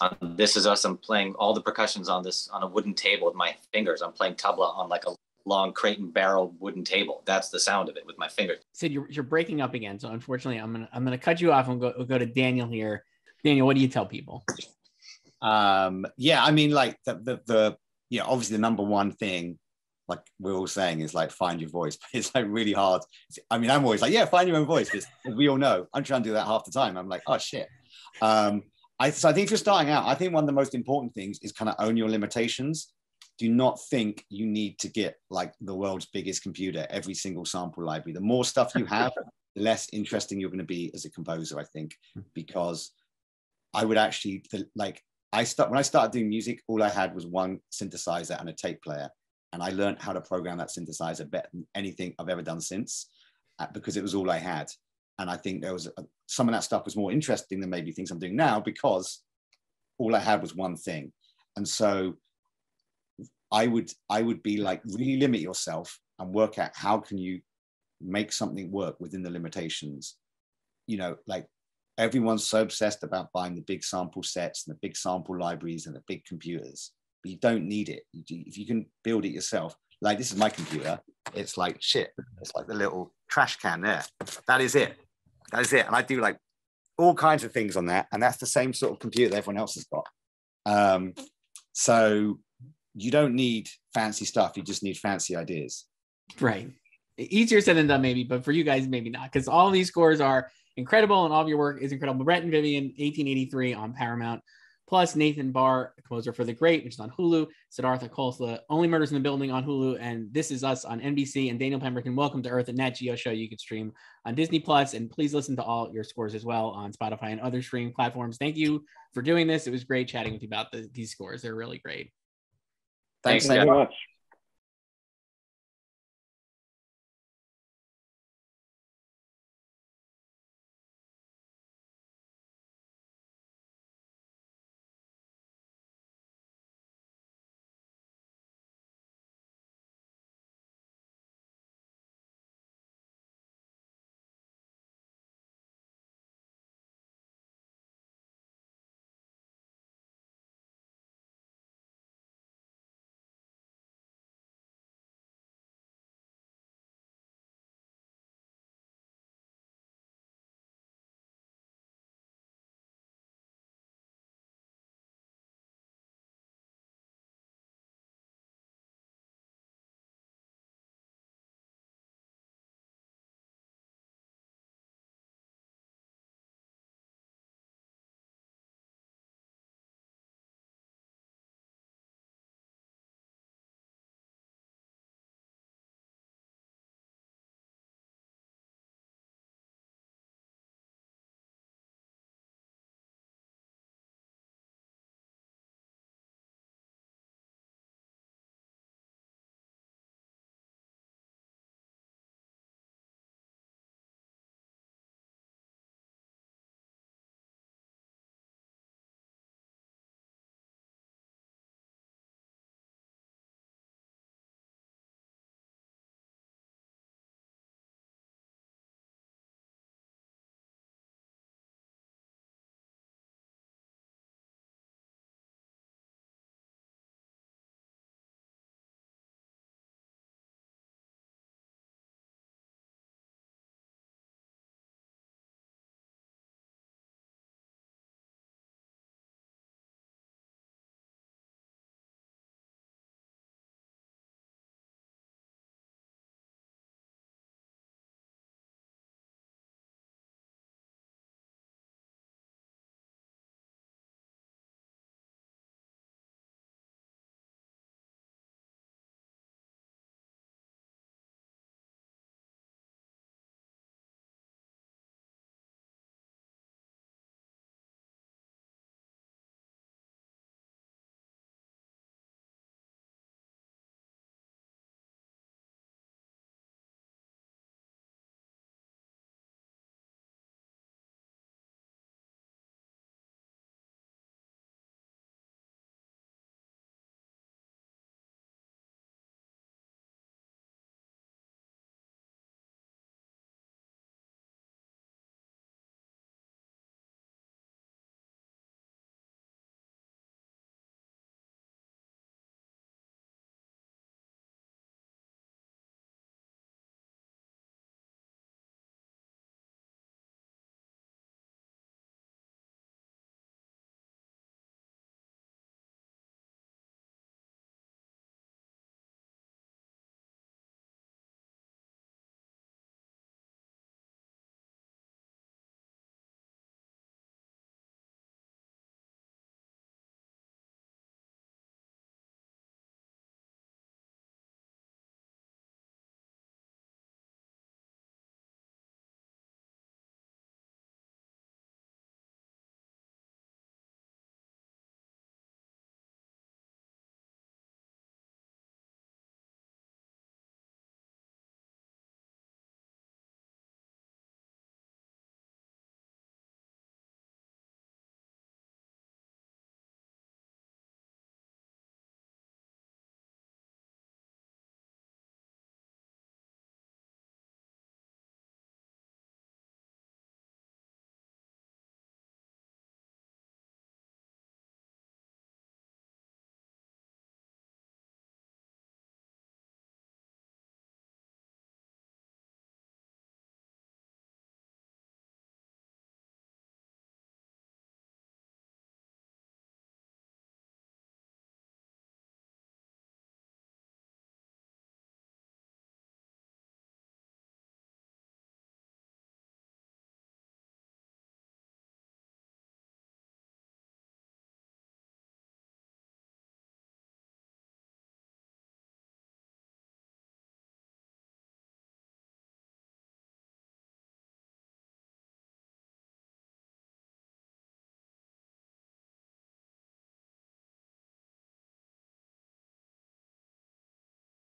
um, this is us. I'm playing all the percussions on this on a wooden table with my fingers. I'm playing tabla on like a long crate and barrel wooden table. That's the sound of it with my fingers. Sid, you're, you're breaking up again. So unfortunately, I'm gonna I'm gonna cut you off and go we'll go to Daniel here. Daniel, what do you tell people? Um, yeah, I mean, like the the, the you know, obviously the number one thing, like we're all saying, is like find your voice. But it's like really hard. I mean, I'm always like, yeah, find your own voice. Because we all know I'm trying to do that half the time. I'm like, oh shit. Um, I so I think if you're starting out, I think one of the most important things is kind of own your limitations. Do not think you need to get like the world's biggest computer, every single sample library. The more stuff you have, the less interesting you're going to be as a composer, I think, because I would actually like I start when I started doing music, all I had was one synthesizer and a tape player, and I learned how to program that synthesizer better than anything I've ever done since, uh, because it was all I had. And I think there was a, some of that stuff was more interesting than maybe things I'm doing now because all I had was one thing, and so I would I would be like really limit yourself and work out how can you make something work within the limitations. You know, like everyone's so obsessed about buying the big sample sets and the big sample libraries and the big computers, but you don't need it. If you can build it yourself, like this is my computer, it's like shit. It's like the little trash can there. That is it. That is it. And I do like all kinds of things on that. And that's the same sort of computer that everyone else has got. Um, so you don't need fancy stuff. You just need fancy ideas. Right. Easier said than done, maybe, but for you guys, maybe not, because all these scores are incredible, and all of your work is incredible. Breton Vivian, 1883 on Paramount, plus Nathan Barr, composer for The Great, which is on Hulu, Siddhartha Khosla, Only Murders in the Building on Hulu, and This Is Us on NBC, and Daniel Pemberton, Welcome to Earth, a Nat Geo show you can stream on Disney Plus, and please listen to all your scores as well on Spotify and other streaming platforms. Thank you for doing this. It was great chatting with you about the, these scores. They're really great. Thanks, Thanks so much.